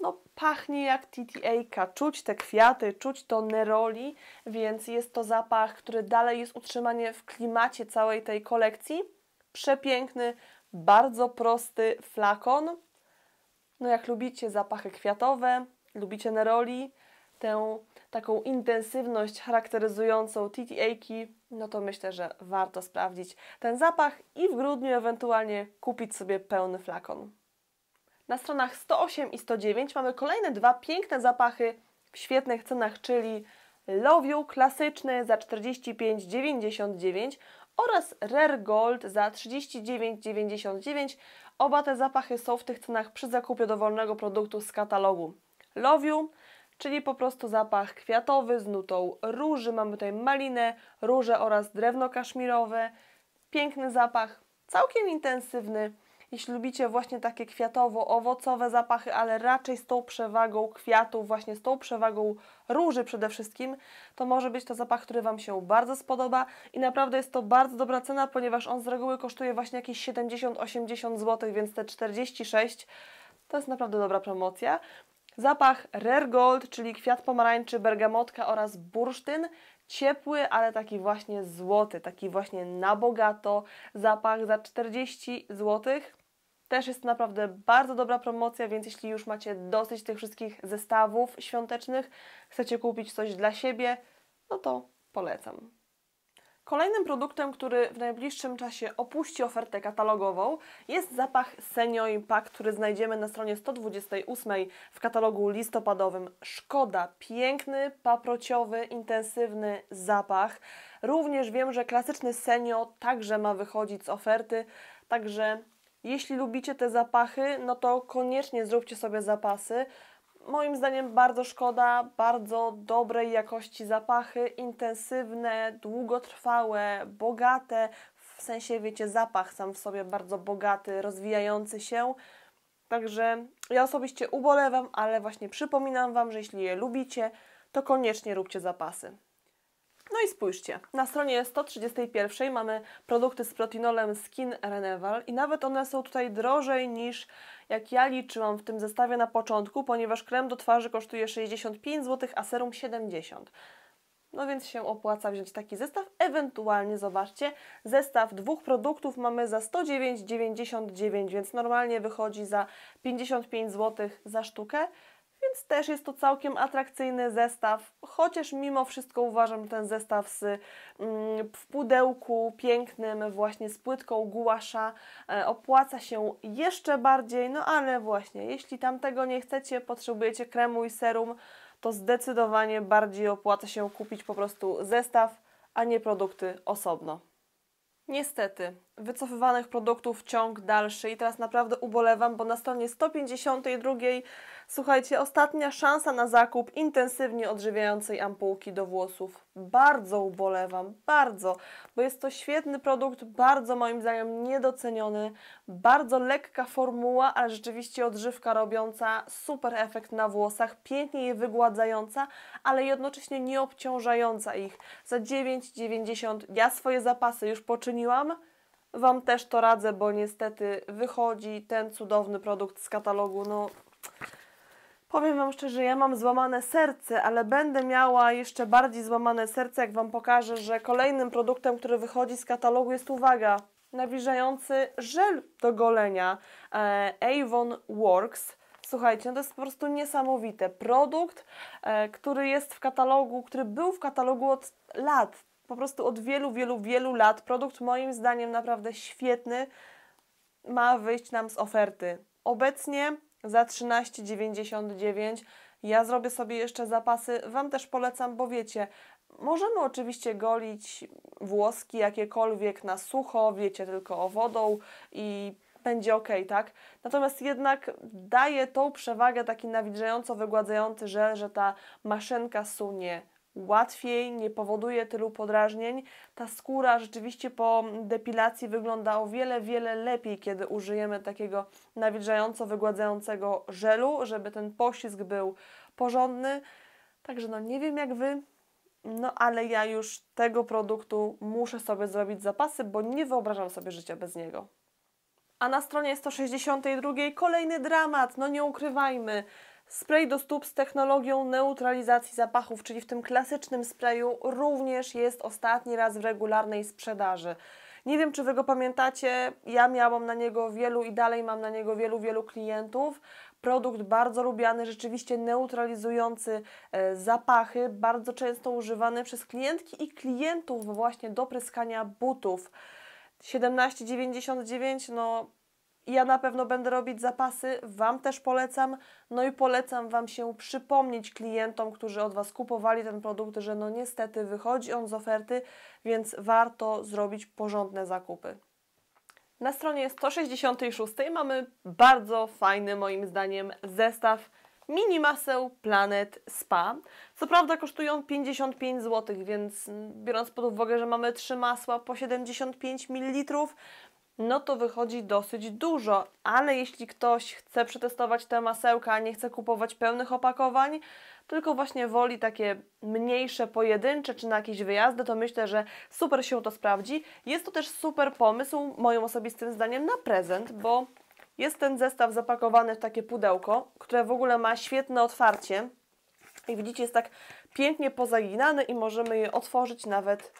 no pachnie jak TTA, czuć te kwiaty, czuć to neroli, więc jest to zapach, który dalej jest utrzymanie w klimacie całej tej kolekcji. Przepiękny, bardzo prosty flakon. No jak lubicie zapachy kwiatowe, lubicie neroli, tę taką intensywność charakteryzującą TTA-ki, no to myślę, że warto sprawdzić ten zapach i w grudniu ewentualnie kupić sobie pełny flakon. Na stronach 108 i 109 mamy kolejne dwa piękne zapachy w świetnych cenach, czyli Love You klasyczny za 45,99 oraz Rare Gold za 39,99. Oba te zapachy są w tych cenach przy zakupie dowolnego produktu z katalogu. Love You, czyli po prostu zapach kwiatowy z nutą róży. Mamy tutaj malinę, róże oraz drewno kaszmirowe. Piękny zapach, całkiem intensywny. Jeśli lubicie właśnie takie kwiatowo-owocowe zapachy, ale raczej z tą przewagą kwiatów, właśnie z tą przewagą róży przede wszystkim, to może być to zapach, który Wam się bardzo spodoba i naprawdę jest to bardzo dobra cena, ponieważ on z reguły kosztuje właśnie jakieś 70-80 zł, więc te 46 to jest naprawdę dobra promocja. Zapach Rare Gold, czyli kwiat pomarańczy, bergamotka oraz bursztyn. Ciepły, ale taki właśnie złoty, taki właśnie na bogato. Zapach za 40 zł. Też jest naprawdę bardzo dobra promocja, więc jeśli już macie dosyć tych wszystkich zestawów świątecznych, chcecie kupić coś dla siebie, no to polecam. Kolejnym produktem, który w najbliższym czasie opuści ofertę katalogową jest zapach Senio Impact, który znajdziemy na stronie 128 w katalogu listopadowym. Szkoda, piękny, paprociowy, intensywny zapach. Również wiem, że klasyczny Senio także ma wychodzić z oferty, także jeśli lubicie te zapachy, no to koniecznie zróbcie sobie zapasy. Moim zdaniem bardzo szkoda, bardzo dobrej jakości zapachy, intensywne, długotrwałe, bogate, w sensie wiecie, zapach sam w sobie bardzo bogaty, rozwijający się. Także ja osobiście ubolewam, ale właśnie przypominam Wam, że jeśli je lubicie, to koniecznie róbcie zapasy. No i spójrzcie, na stronie 131 mamy produkty z protinolem Skin Renewal i nawet one są tutaj drożej niż jak ja liczyłam w tym zestawie na początku, ponieważ krem do twarzy kosztuje 65 zł, a serum 70 no więc się opłaca wziąć taki zestaw. Ewentualnie zobaczcie, zestaw dwóch produktów mamy za 109,99, więc normalnie wychodzi za 55 zł za sztukę więc też jest to całkiem atrakcyjny zestaw, chociaż mimo wszystko uważam ten zestaw z, mm, w pudełku pięknym, właśnie z płytką gułasza, e, opłaca się jeszcze bardziej, no ale właśnie, jeśli tamtego nie chcecie, potrzebujecie kremu i serum, to zdecydowanie bardziej opłaca się kupić po prostu zestaw, a nie produkty osobno. Niestety, wycofywanych produktów ciąg dalszy i teraz naprawdę ubolewam, bo na stronie 152 Słuchajcie, ostatnia szansa na zakup intensywnie odżywiającej ampułki do włosów. Bardzo ubolewam, bardzo, bo jest to świetny produkt, bardzo moim zdaniem niedoceniony, bardzo lekka formuła, ale rzeczywiście odżywka robiąca super efekt na włosach, pięknie je wygładzająca, ale jednocześnie nie obciążająca ich. Za 9,90 ja swoje zapasy już poczyniłam. Wam też to radzę, bo niestety wychodzi ten cudowny produkt z katalogu. No, Powiem Wam szczerze, ja mam złamane serce, ale będę miała jeszcze bardziej złamane serce, jak Wam pokażę, że kolejnym produktem, który wychodzi z katalogu jest, uwaga, nawilżający żel do golenia e, Avon Works. Słuchajcie, no to jest po prostu niesamowite. Produkt, e, który jest w katalogu, który był w katalogu od lat, po prostu od wielu, wielu, wielu lat. Produkt moim zdaniem naprawdę świetny, ma wyjść nam z oferty. Obecnie za 13,99. Ja zrobię sobie jeszcze zapasy. Wam też polecam, bo wiecie, możemy oczywiście golić włoski jakiekolwiek na sucho, wiecie, tylko wodą i będzie ok, tak? Natomiast jednak daje tą przewagę taki nawilżająco wygładzający żel, że ta maszynka sunie łatwiej, nie powoduje tylu podrażnień. Ta skóra rzeczywiście po depilacji wygląda o wiele, wiele lepiej, kiedy użyjemy takiego nawilżająco wygładzającego żelu, żeby ten poślizg był porządny. Także no nie wiem jak Wy, no ale ja już tego produktu muszę sobie zrobić zapasy, bo nie wyobrażam sobie życia bez niego. A na stronie 162 kolejny dramat, no nie ukrywajmy. Spray do stóp z technologią neutralizacji zapachów, czyli w tym klasycznym sprayu, również jest ostatni raz w regularnej sprzedaży. Nie wiem, czy Wy go pamiętacie, ja miałam na niego wielu i dalej mam na niego wielu, wielu klientów. Produkt bardzo lubiany, rzeczywiście neutralizujący e, zapachy, bardzo często używany przez klientki i klientów właśnie do pryskania butów. 17,99 no Ja na pewno będę robić zapasy, Wam też polecam. No i polecam Wam się przypomnieć klientom, którzy od Was kupowali ten produkt, że no niestety wychodzi on z oferty, więc warto zrobić porządne zakupy. Na stronie 166 mamy bardzo fajny moim zdaniem zestaw mini maseł Planet Spa. Co prawda kosztują 55 zł, więc biorąc pod uwagę, że mamy trzy masła po 75 ml, no to wychodzi dosyć dużo, ale jeśli ktoś chce przetestować te masełka, a nie chce kupować pełnych opakowań, tylko właśnie woli takie mniejsze, pojedyncze czy na jakieś wyjazdy, to myślę, że super się to sprawdzi. Jest to też super pomysł, moim osobistym zdaniem, na prezent, bo jest ten zestaw zapakowany w takie pudełko, które w ogóle ma świetne otwarcie. I widzicie, jest tak pięknie pozaginane i możemy je otworzyć nawet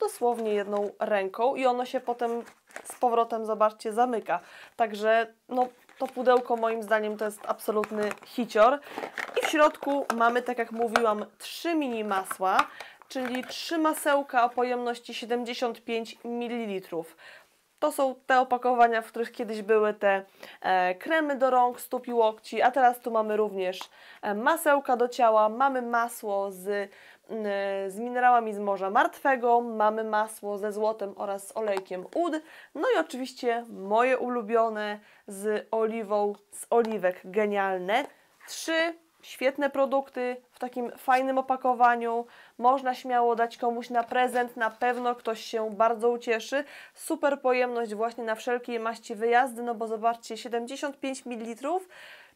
dosłownie jedną ręką i ono się potem z powrotem, zobaczcie, zamyka. Także no, to pudełko moim zdaniem to jest absolutny hicior. I w środku mamy, tak jak mówiłam, trzy mini masła, czyli trzy masełka o pojemności 75 ml. To są te opakowania, w których kiedyś były te e, kremy do rąk, stóp i łokci, a teraz tu mamy również e, masełka do ciała, mamy masło z z minerałami z Morza Martwego, mamy masło ze złotem oraz z olejkiem ud, no i oczywiście moje ulubione z oliwą, z oliwek genialne. Trzy świetne produkty w takim fajnym opakowaniu. Można śmiało dać komuś na prezent, na pewno ktoś się bardzo ucieszy. Super pojemność właśnie na wszelkie maści wyjazdy, no bo zobaczcie, 75 ml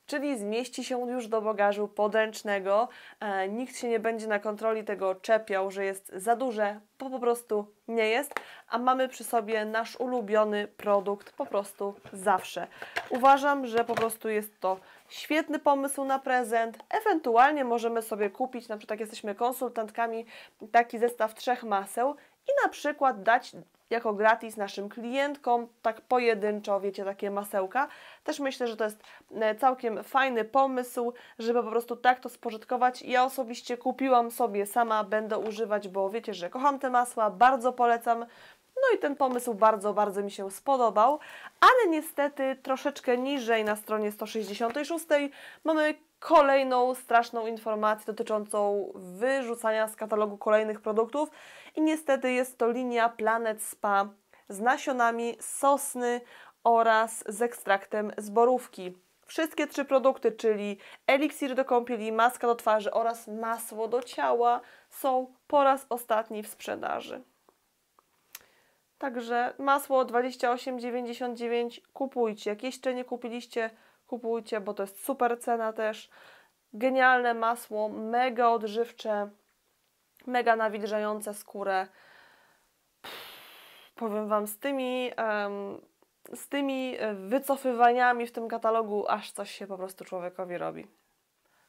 czyli zmieści się już do bagażu podręcznego. E, nikt się nie będzie na kontroli tego czepiał, że jest za duże, bo po prostu nie jest, a mamy przy sobie nasz ulubiony produkt po prostu zawsze. Uważam, że po prostu jest to świetny pomysł na prezent. Ewentualnie możemy sobie kupić, na przykład jak jesteśmy konsultantkami, taki zestaw trzech maseł i na przykład dać jako gratis naszym klientkom, tak pojedynczo, wiecie, takie masełka. Też myślę, że to jest e, całkiem fajny pomysł, żeby po prostu tak to spożytkować. Ja osobiście kupiłam sobie, sama będę używać, bo wiecie, że kocham te masła, bardzo polecam. No i ten pomysł bardzo, bardzo mi się spodobał, ale niestety troszeczkę niżej na stronie 166 mamy kolejną straszną informację dotyczącą wyrzucania z katalogu kolejnych produktów i niestety jest to linia Planet Spa z nasionami sosny oraz z ekstraktem z borówki. Wszystkie trzy produkty, czyli eliksir do kąpieli, maska do twarzy oraz masło do ciała są po raz ostatni w sprzedaży. Także masło 28,99 kupujcie. Jak jeszcze nie kupiliście, kupujcie, bo to jest super cena też. Genialne masło, mega odżywcze, mega nawilżające skórę. powiem Wam, z tymi, um, z tymi wycofywaniami w tym katalogu aż coś się po prostu człowiekowi robi.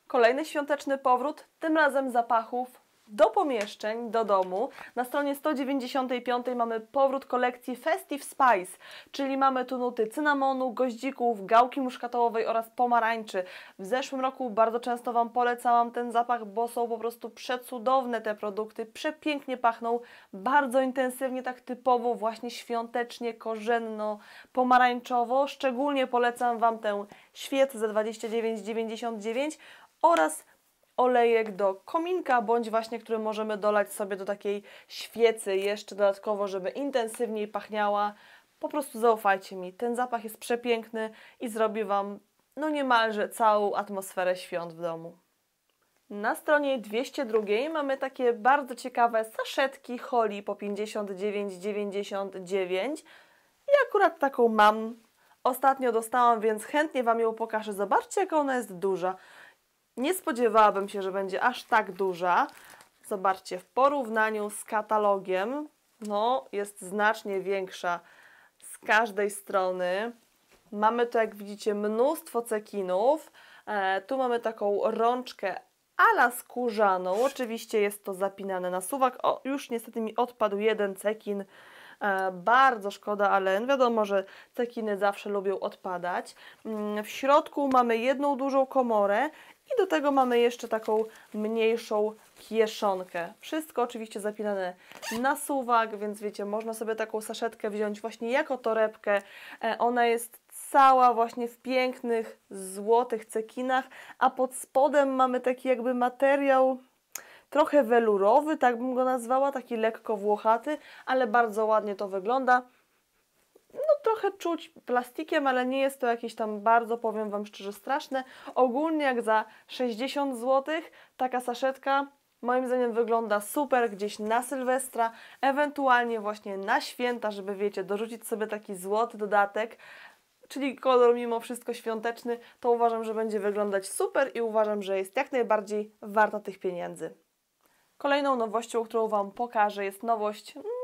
Kolejny świąteczny powrót, tym razem zapachów do pomieszczeń, do domu. Na stronie 195 mamy powrót kolekcji Festive Spice, czyli mamy tu nuty cynamonu, goździków, gałki muszkatołowej oraz pomarańczy. W zeszłym roku bardzo często Wam polecałam ten zapach, bo są po prostu przecudowne te produkty, przepięknie pachną, bardzo intensywnie, tak typowo właśnie świątecznie, korzenno, pomarańczowo. Szczególnie polecam Wam tę świecę za 29,99 oraz olejek do kominka, bądź właśnie, który możemy dolać sobie do takiej świecy jeszcze dodatkowo, żeby intensywniej pachniała. Po prostu zaufajcie mi, ten zapach jest przepiękny i zrobi Wam no niemalże całą atmosferę świąt w domu. Na stronie 202 mamy takie bardzo ciekawe saszetki Holi po 59,99 i akurat taką mam. Ostatnio dostałam, więc chętnie Wam ją pokażę. Zobaczcie, jak ona jest duża. Nie spodziewałabym się, że będzie aż tak duża. Zobaczcie, w porównaniu z katalogiem, no, jest znacznie większa z każdej strony. Mamy tu, jak widzicie, mnóstwo cekinów. E, tu mamy taką rączkę ala skórzaną. Oczywiście jest to zapinane na suwak. O, już niestety mi odpadł jeden cekin. E, bardzo szkoda, ale wiadomo, że cekiny zawsze lubią odpadać. Mm, w środku mamy jedną dużą komorę i do tego mamy jeszcze taką mniejszą kieszonkę. Wszystko oczywiście zapinane na suwak, więc wiecie, można sobie taką saszetkę wziąć właśnie jako torebkę. E, ona jest cała właśnie w pięknych, złotych cekinach, a pod spodem mamy taki jakby materiał trochę welurowy, tak bym go nazwała, taki lekko włochaty, ale bardzo ładnie to wygląda. Trochę czuć plastikiem, ale nie jest to jakieś tam bardzo, powiem Wam szczerze, straszne. Ogólnie jak za 60 zł taka saszetka moim zdaniem wygląda super gdzieś na Sylwestra, ewentualnie właśnie na święta, żeby wiecie, dorzucić sobie taki złoty dodatek, czyli kolor mimo wszystko świąteczny, to uważam, że będzie wyglądać super i uważam, że jest jak najbardziej warta tych pieniędzy. Kolejną nowością, którą Wam pokażę, jest nowość mm,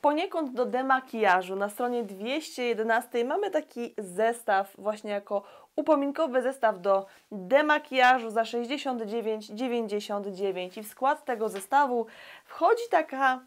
poniekąd do demakijażu. Na stronie 211 mamy taki zestaw, właśnie jako upominkowy zestaw do demakijażu za 69,99 i w skład tego zestawu wchodzi taka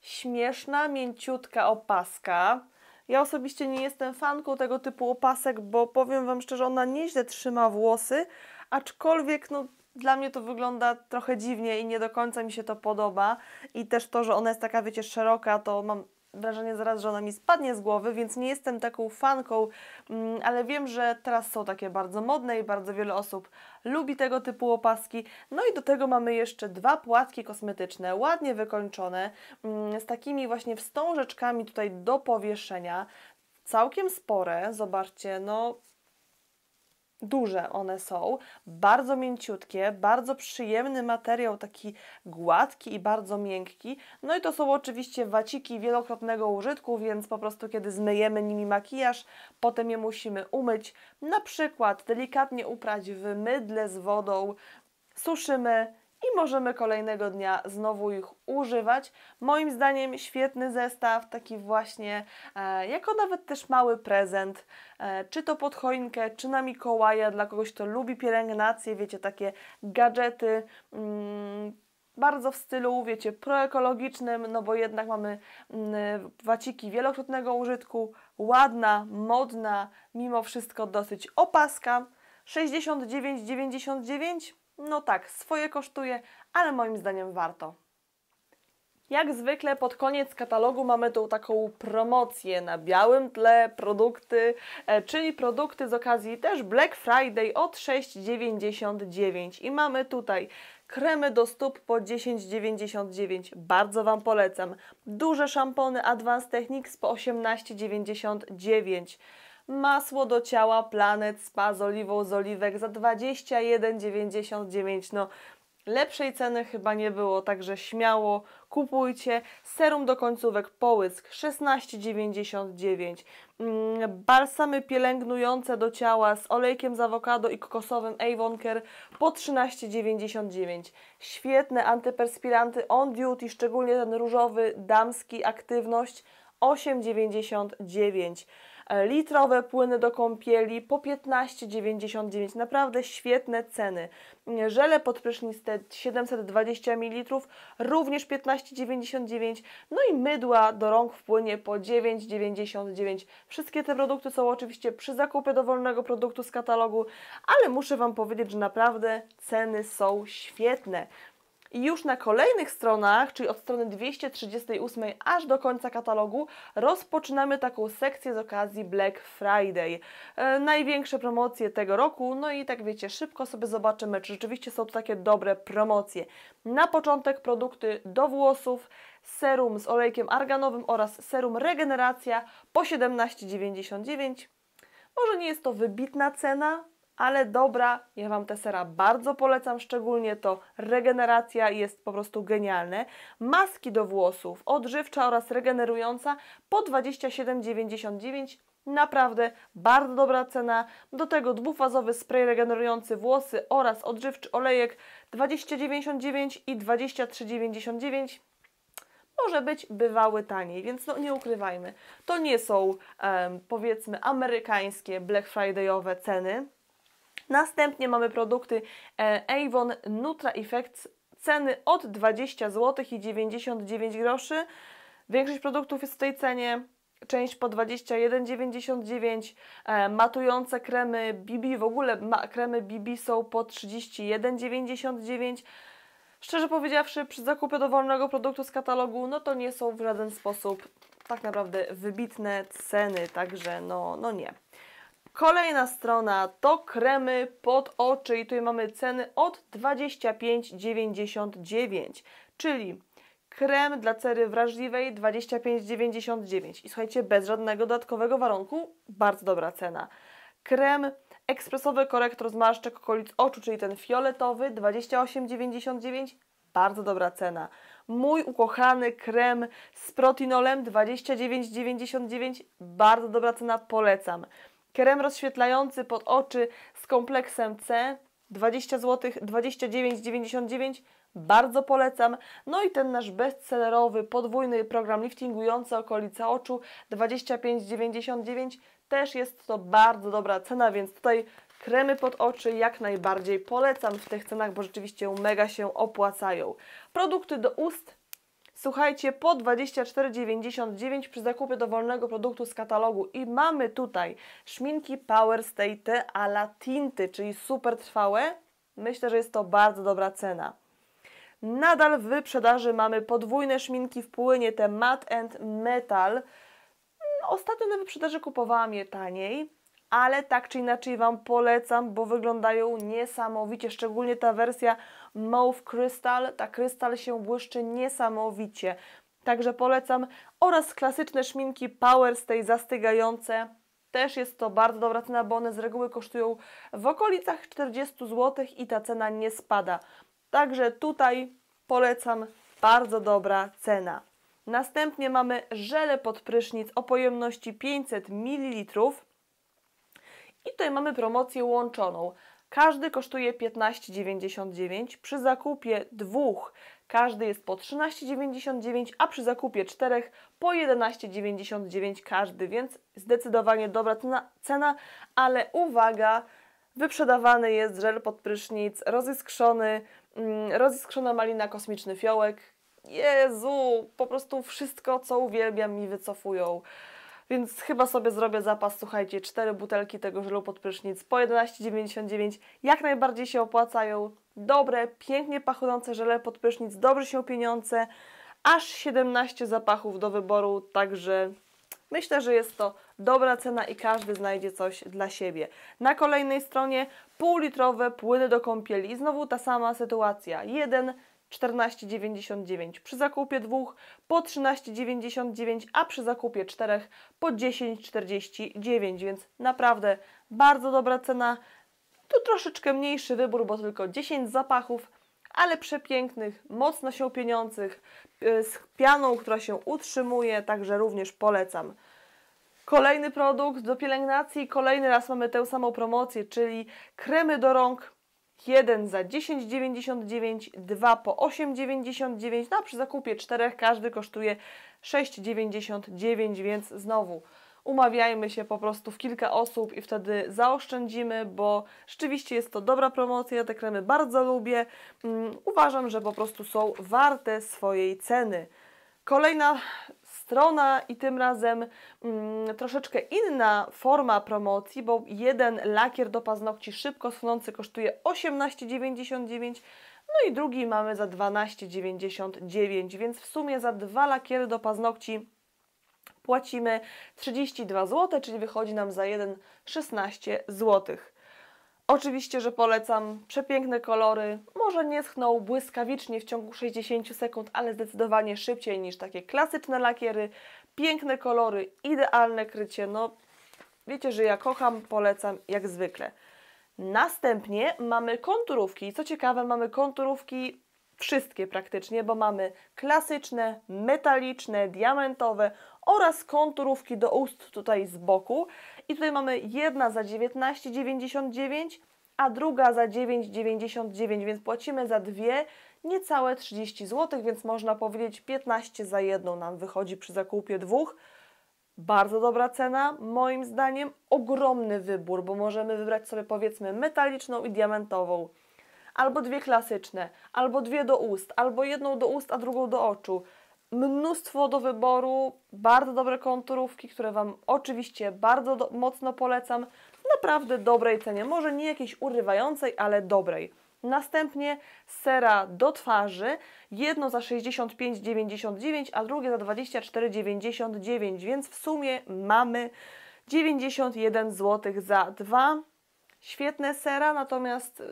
śmieszna, mięciutka opaska. Ja osobiście nie jestem fanką tego typu opasek, bo powiem Wam szczerze, ona nieźle trzyma włosy, aczkolwiek no, dla mnie to wygląda trochę dziwnie i nie do końca mi się to podoba. I też to, że ona jest taka, wiecie, szeroka, to mam wrażenie zaraz, że ona mi spadnie z głowy, więc nie jestem taką fanką, mm, ale wiem, że teraz są takie bardzo modne i bardzo wiele osób lubi tego typu opaski. No i do tego mamy jeszcze dwa płatki kosmetyczne, ładnie wykończone, mm, z takimi właśnie wstążeczkami tutaj do powieszenia. Całkiem spore, zobaczcie, no duże one są, bardzo mięciutkie, bardzo przyjemny materiał, taki gładki i bardzo miękki. No i to są oczywiście waciki wielokrotnego użytku, więc po prostu kiedy zmyjemy nimi makijaż, potem je musimy umyć, na przykład delikatnie uprać w mydle z wodą, suszymy i możemy kolejnego dnia znowu ich używać. Moim zdaniem świetny zestaw, taki właśnie e, jako nawet też mały prezent, e, czy to pod choinkę, czy na Mikołaja, dla kogoś, kto lubi pielęgnację, wiecie, takie gadżety, mm, bardzo w stylu, wiecie, proekologicznym, no bo jednak mamy mm, waciki wielokrotnego użytku, ładna, modna, mimo wszystko dosyć opaska, 69,99 no tak, swoje kosztuje, ale moim zdaniem warto. Jak zwykle pod koniec katalogu mamy tą taką promocję na białym tle produkty, e, czyli produkty z okazji też Black Friday od 6,99 i mamy tutaj kremy do stóp po 10,99, bardzo Wam polecam. Duże szampony Advanced Techniques po 18,99 masło do ciała Planet Spa z oliwą z oliwek za 21,99. No, lepszej ceny chyba nie było, także śmiało kupujcie. Serum do końcówek Połysk 16,99. Mm, balsamy pielęgnujące do ciała z olejkiem z awokado i kokosowym Avon Care po 13,99. Świetne antyperspiranty On Duty, szczególnie ten różowy, damski, aktywność 8,99 litrowe płyny do kąpieli po 15,99. Naprawdę świetne ceny. Żele pod prysznic te 720 ml również 15,99. No i mydła do rąk w płynie po 9,99. Wszystkie te produkty są oczywiście przy zakupie dowolnego produktu z katalogu, ale muszę Wam powiedzieć, że naprawdę ceny są świetne. I już na kolejnych stronach, czyli od strony 238 aż do końca katalogu, rozpoczynamy taką sekcję z okazji Black Friday. E, największe promocje tego roku, no i tak wiecie, szybko sobie zobaczymy, czy rzeczywiście są to takie dobre promocje. Na początek produkty do włosów, serum z olejkiem arganowym oraz serum regeneracja po 17,99. Może nie jest to wybitna cena, ale dobra, ja Wam te sera bardzo polecam, szczególnie to regeneracja jest po prostu genialne. Maski do włosów, odżywcza oraz regenerująca po 27,99 Naprawdę bardzo dobra cena. Do tego dwufazowy spray regenerujący włosy oraz odżywczy olejek 20,99 i 23,99 może być bywały taniej, więc no nie ukrywajmy. To nie są um, powiedzmy amerykańskie Black Friday'owe ceny, Następnie mamy produkty e, Avon Nutra Effects, ceny od 20 zł i 99 groszy. Większość produktów jest w tej cenie, część po 21,99. E, matujące kremy BB, w ogóle kremy BB są po 31,99. Szczerze powiedziawszy, przy zakupie dowolnego produktu z katalogu, no to nie są w żaden sposób tak naprawdę wybitne ceny, także no, no nie. Kolejna strona to kremy pod oczy i tutaj mamy ceny od 25,99, czyli krem dla cery wrażliwej 25,99 i słuchajcie, bez żadnego dodatkowego warunku, bardzo dobra cena. Krem ekspresowy korektor zmarszczek okolic oczu, czyli ten fioletowy 28,99, bardzo dobra cena. Mój ukochany krem z protinolem 29,99, bardzo dobra cena, polecam. Krem rozświetlający pod oczy z kompleksem C 20 zł, 29,99 bardzo polecam. No i ten nasz bestsellerowy podwójny program liftingujący okolice oczu 25,99 też jest to bardzo dobra cena, więc tutaj kremy pod oczy jak najbardziej polecam w tych cenach, bo rzeczywiście mega się opłacają. Produkty do ust Słuchajcie, po 24,99 przy zakupie dowolnego produktu z katalogu i mamy tutaj szminki Power State a la tinty, czyli super trwałe. Myślę, że jest to bardzo dobra cena. Nadal w wyprzedaży mamy podwójne szminki w płynie, te Matte and Metal. Ostatnio na wyprzedaży kupowałam je taniej, ale tak czy inaczej Wam polecam, bo wyglądają niesamowicie, szczególnie ta wersja Mauve Crystal, ta krystal się błyszczy niesamowicie. Także polecam. Oraz klasyczne szminki Power Stay zastygające. Też jest to bardzo dobra cena, bo one z reguły kosztują w okolicach 40 zł i ta cena nie spada. Także tutaj polecam, bardzo dobra cena. Następnie mamy żele pod prysznic o pojemności 500 ml. I tutaj mamy promocję łączoną. Każdy kosztuje 15,99. Przy zakupie dwóch każdy jest po 13,99, a przy zakupie czterech po 11,99 każdy, więc zdecydowanie dobra cena, ale uwaga, wyprzedawany jest żel pod prysznic, roziskrzony, mm, roziskrzona malina, kosmiczny fiołek. Jezu, po prostu wszystko, co uwielbiam, mi wycofują. Więc chyba sobie zrobię zapas, słuchajcie, cztery butelki tego żelu pod prysznic po 11,99. Jak najbardziej się opłacają. Dobre, pięknie pachnące żele pod prysznic, dobrze się pieniądze. Aż 17 zapachów do wyboru, także myślę, że jest to dobra cena i każdy znajdzie coś dla siebie. Na kolejnej stronie półlitrowe płyny do kąpieli. I znowu ta sama sytuacja. Jeden 14,99 przy zakupie dwóch po 13,99, a przy zakupie czterech po 10,49, więc naprawdę bardzo dobra cena. Tu troszeczkę mniejszy wybór, bo tylko 10 zapachów, ale przepięknych, mocno się pieniących, y, z pianą, która się utrzymuje, także również polecam. Kolejny produkt do pielęgnacji, kolejny raz mamy tę samą promocję, czyli kremy do rąk jeden za 10,99, dwa po 8,99, no a przy zakupie czterech każdy kosztuje 6,99, więc znowu umawiajmy się po prostu w kilka osób i wtedy zaoszczędzimy, bo rzeczywiście jest to dobra promocja, te kremy bardzo lubię. Um, uważam, że po prostu są warte swojej ceny. Kolejna strona i tym razem mm, troszeczkę inna forma promocji, bo jeden lakier do paznokci szybko schudzący kosztuje 18,99 no i drugi mamy za 12,99, więc w sumie za dwa lakiery do paznokci płacimy 32 zł, czyli wychodzi nam za jeden 16 zł. Oczywiście, że polecam przepiękne kolory. Może nie schną błyskawicznie w ciągu 60 sekund, ale zdecydowanie szybciej niż takie klasyczne lakiery. Piękne kolory, idealne krycie. No, wiecie, że ja kocham, polecam jak zwykle. Następnie mamy konturówki. Co ciekawe, mamy konturówki wszystkie praktycznie, bo mamy klasyczne, metaliczne, diamentowe oraz konturówki do ust tutaj z boku. I tutaj mamy jedna za 19,99, a druga za 9,99, więc płacimy za dwie niecałe 30 zł, więc można powiedzieć 15 za jedną nam wychodzi przy zakupie dwóch. Bardzo dobra cena, moim zdaniem ogromny wybór, bo możemy wybrać sobie powiedzmy metaliczną i diamentową, albo dwie klasyczne, albo dwie do ust, albo jedną do ust, a drugą do oczu mnóstwo do wyboru, bardzo dobre konturówki, które Wam oczywiście bardzo do, mocno polecam. Naprawdę dobrej cenie, może nie jakiejś urywającej, ale dobrej. Następnie sera do twarzy, jedno za 65,99, a drugie za 24,99, więc w sumie mamy 91 zł za dwa. Świetne sera, natomiast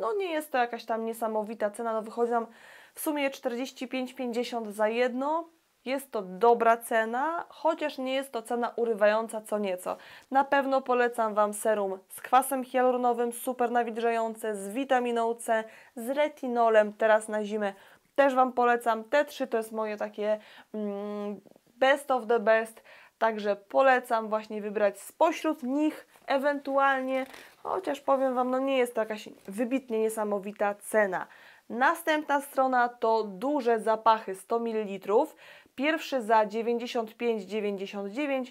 no nie jest to jakaś tam niesamowita cena, no wychodzi nam w sumie 45,50 za jedno. Jest to dobra cena, chociaż nie jest to cena urywająca co nieco. Na pewno polecam Wam serum z kwasem hialuronowym, super nawilżające, z witaminą C, z retinolem teraz na zimę. Też Wam polecam. Te trzy to jest moje takie mm, best of the best. Także polecam właśnie wybrać spośród nich ewentualnie, chociaż powiem Wam, no nie jest to jakaś wybitnie niesamowita cena. Następna strona to duże zapachy 100 ml. Pierwszy za 95,99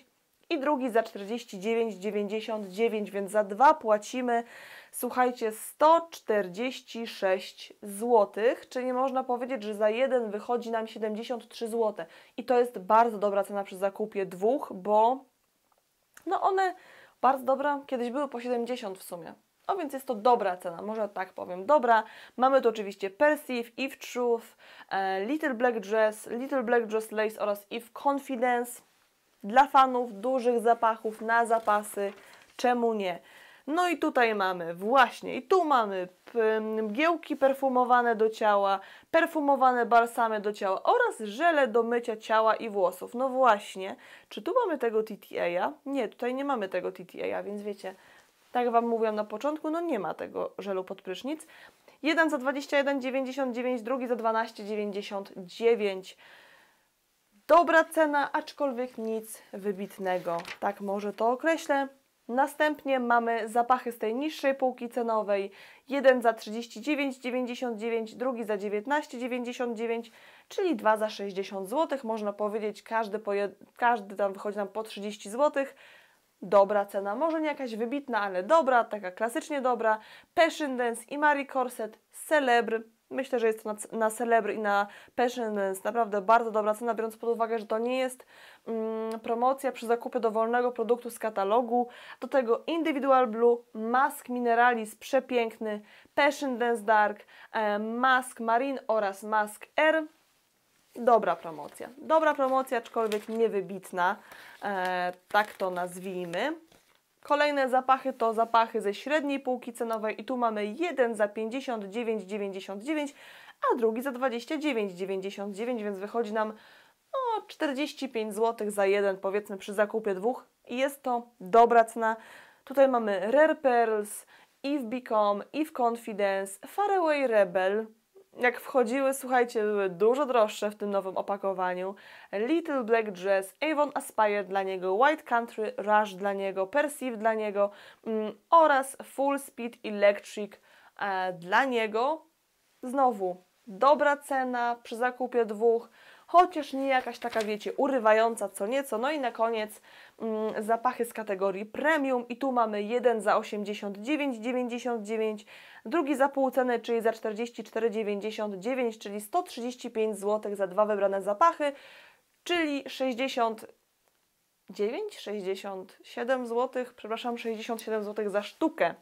i drugi za 49,99, więc za dwa płacimy, słuchajcie, 146 zł, czyli można powiedzieć, że za jeden wychodzi nam 73 zł. I to jest bardzo dobra cena przy zakupie dwóch, bo no one bardzo dobra, kiedyś były po 70 w sumie. No więc jest to dobra cena, może tak powiem, dobra. Mamy tu oczywiście Perceive, Eve Truth, e, Little Black Dress, Little Black Dress Lace oraz Eve Confidence. Dla fanów dużych zapachów na zapasy, czemu nie? No i tutaj mamy właśnie, i tu mamy mgiełki perfumowane do ciała, perfumowane balsamy do ciała oraz żele do mycia ciała i włosów. No właśnie, czy tu mamy tego TTA? Nie, tutaj nie mamy tego TTA, więc wiecie, tak Wam mówiłam na początku, no nie ma tego żelu pod prysznic. Jeden za 21,99, drugi za 12,99. Dobra cena, aczkolwiek nic wybitnego. Tak może to określę. Następnie mamy zapachy z tej niższej półki cenowej. Jeden za 39,99, drugi za 19,99, czyli dwa za 60 zł. Można powiedzieć, każdy, każdy tam wychodzi nam po 30 zł dobra cena, może nie jakaś wybitna, ale dobra, taka klasycznie dobra. Passion Dance i Marie Corset, Celebr. Myślę, że jest to na, na Celebr i na Passion Dance naprawdę bardzo dobra cena, biorąc pod uwagę, że to nie jest mm, promocja przy zakupie dowolnego produktu z katalogu. Do tego Individual Blue, Mask Mineralis przepiękny, Passion Dance Dark, e, Mask Marine oraz Mask Air dobra promocja. Dobra promocja, aczkolwiek niewybitna, e, tak to nazwijmy. Kolejne zapachy to zapachy ze średniej półki cenowej i tu mamy jeden za 59,99, a drugi za 29,99, więc wychodzi nam no, 45 zł za jeden, powiedzmy przy zakupie dwóch i jest to dobra cena. Tutaj mamy Rare Pearls, Eve Become, Eve Confidence, Faraway Rebel, jak wchodziły, słuchajcie, były dużo droższe w tym nowym opakowaniu. Little Black Dress, Avon Aspire dla niego, White Country Rush dla niego, Perceive dla niego mm, oraz Full Speed Electric e, dla niego. Znowu dobra cena przy zakupie dwóch chociaż nie jakaś taka, wiecie, urywająca co nieco. No i na koniec mm, zapachy z kategorii premium i tu mamy jeden za 89,99, drugi za pół ceny, czyli za 44,99, czyli 135 zł za dwa wybrane zapachy, czyli 69, 67 zł, przepraszam, 67 zł za sztukę.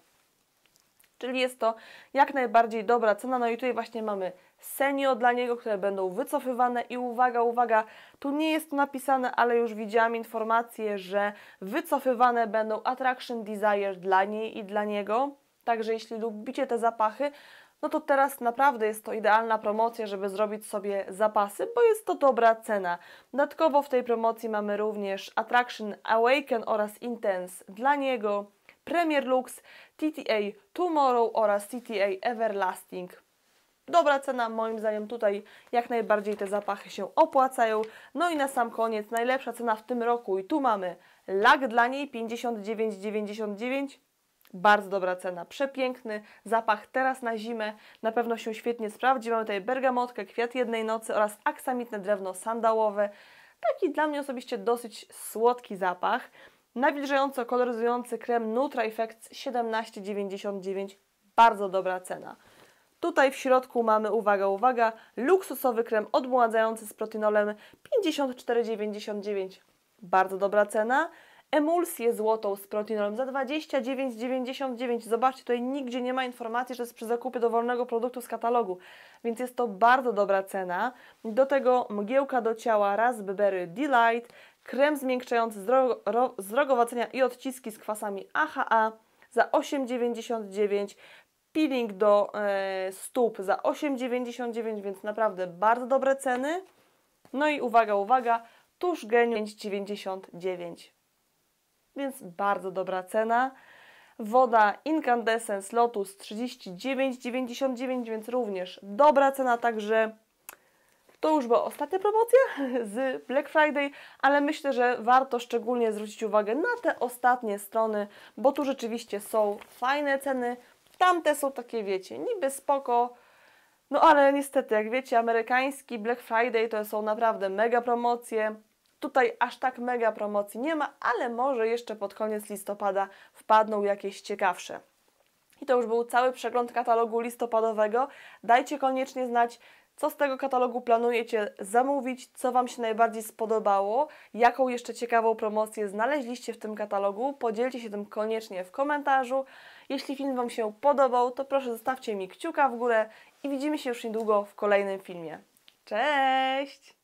Czyli jest to jak najbardziej dobra cena. No i tutaj właśnie mamy senio dla niego, które będą wycofywane i uwaga, uwaga, tu nie jest to napisane, ale już widziałam informację, że wycofywane będą Attraction Desire dla niej i dla niego. Także jeśli lubicie te zapachy, no to teraz naprawdę jest to idealna promocja, żeby zrobić sobie zapasy, bo jest to dobra cena. Dodatkowo w tej promocji mamy również Attraction Awaken oraz Intense dla niego, Premier Lux, TTA Tomorrow oraz TTA Everlasting dobra cena, moim zdaniem tutaj jak najbardziej te zapachy się opłacają. No i na sam koniec najlepsza cena w tym roku i tu mamy lak dla niej 59,99 bardzo dobra cena, przepiękny zapach teraz na zimę, na pewno się świetnie sprawdzi. Mamy tutaj bergamotkę, kwiat jednej nocy oraz aksamitne drewno sandałowe. Taki dla mnie osobiście dosyć słodki zapach. Nawilżająco koloryzujący krem Nutra Effects 17,99 bardzo dobra cena. Tutaj w środku mamy, uwaga, uwaga, luksusowy krem odmładzający z proteinolem 54,99. Bardzo dobra cena. Emulsję złotą z proteinolem za 29,99. Zobaczcie, tutaj nigdzie nie ma informacji, że jest przy zakupie dowolnego produktu z katalogu, więc jest to bardzo dobra cena. Do tego mgiełka do ciała Raspberry Delight, krem zmiękczający zdrogowacenia i odciski z kwasami AHA za 8,99 peeling do e, stóp za 8,99, więc naprawdę bardzo dobre ceny. No i uwaga, uwaga, tuż geniu 5,99. Więc bardzo dobra cena. Woda Incandescence Lotus 39,99, więc również dobra cena, także to już była ostatnia promocja z Black Friday, ale myślę, że warto szczególnie zwrócić uwagę na te ostatnie strony, bo tu rzeczywiście są fajne ceny. Tamte są takie, wiecie, niby spoko, no ale niestety, jak wiecie, amerykański Black Friday to są naprawdę mega promocje. Tutaj aż tak mega promocji nie ma, ale może jeszcze pod koniec listopada wpadną jakieś ciekawsze. I to już był cały przegląd katalogu listopadowego. Dajcie koniecznie znać, co z tego katalogu planujecie zamówić, co Wam się najbardziej spodobało, jaką jeszcze ciekawą promocję znaleźliście w tym katalogu. Podzielcie się tym koniecznie w komentarzu. Jeśli film Wam się podobał, to proszę zostawcie mi kciuka w górę i widzimy się już niedługo w kolejnym filmie. Cześć!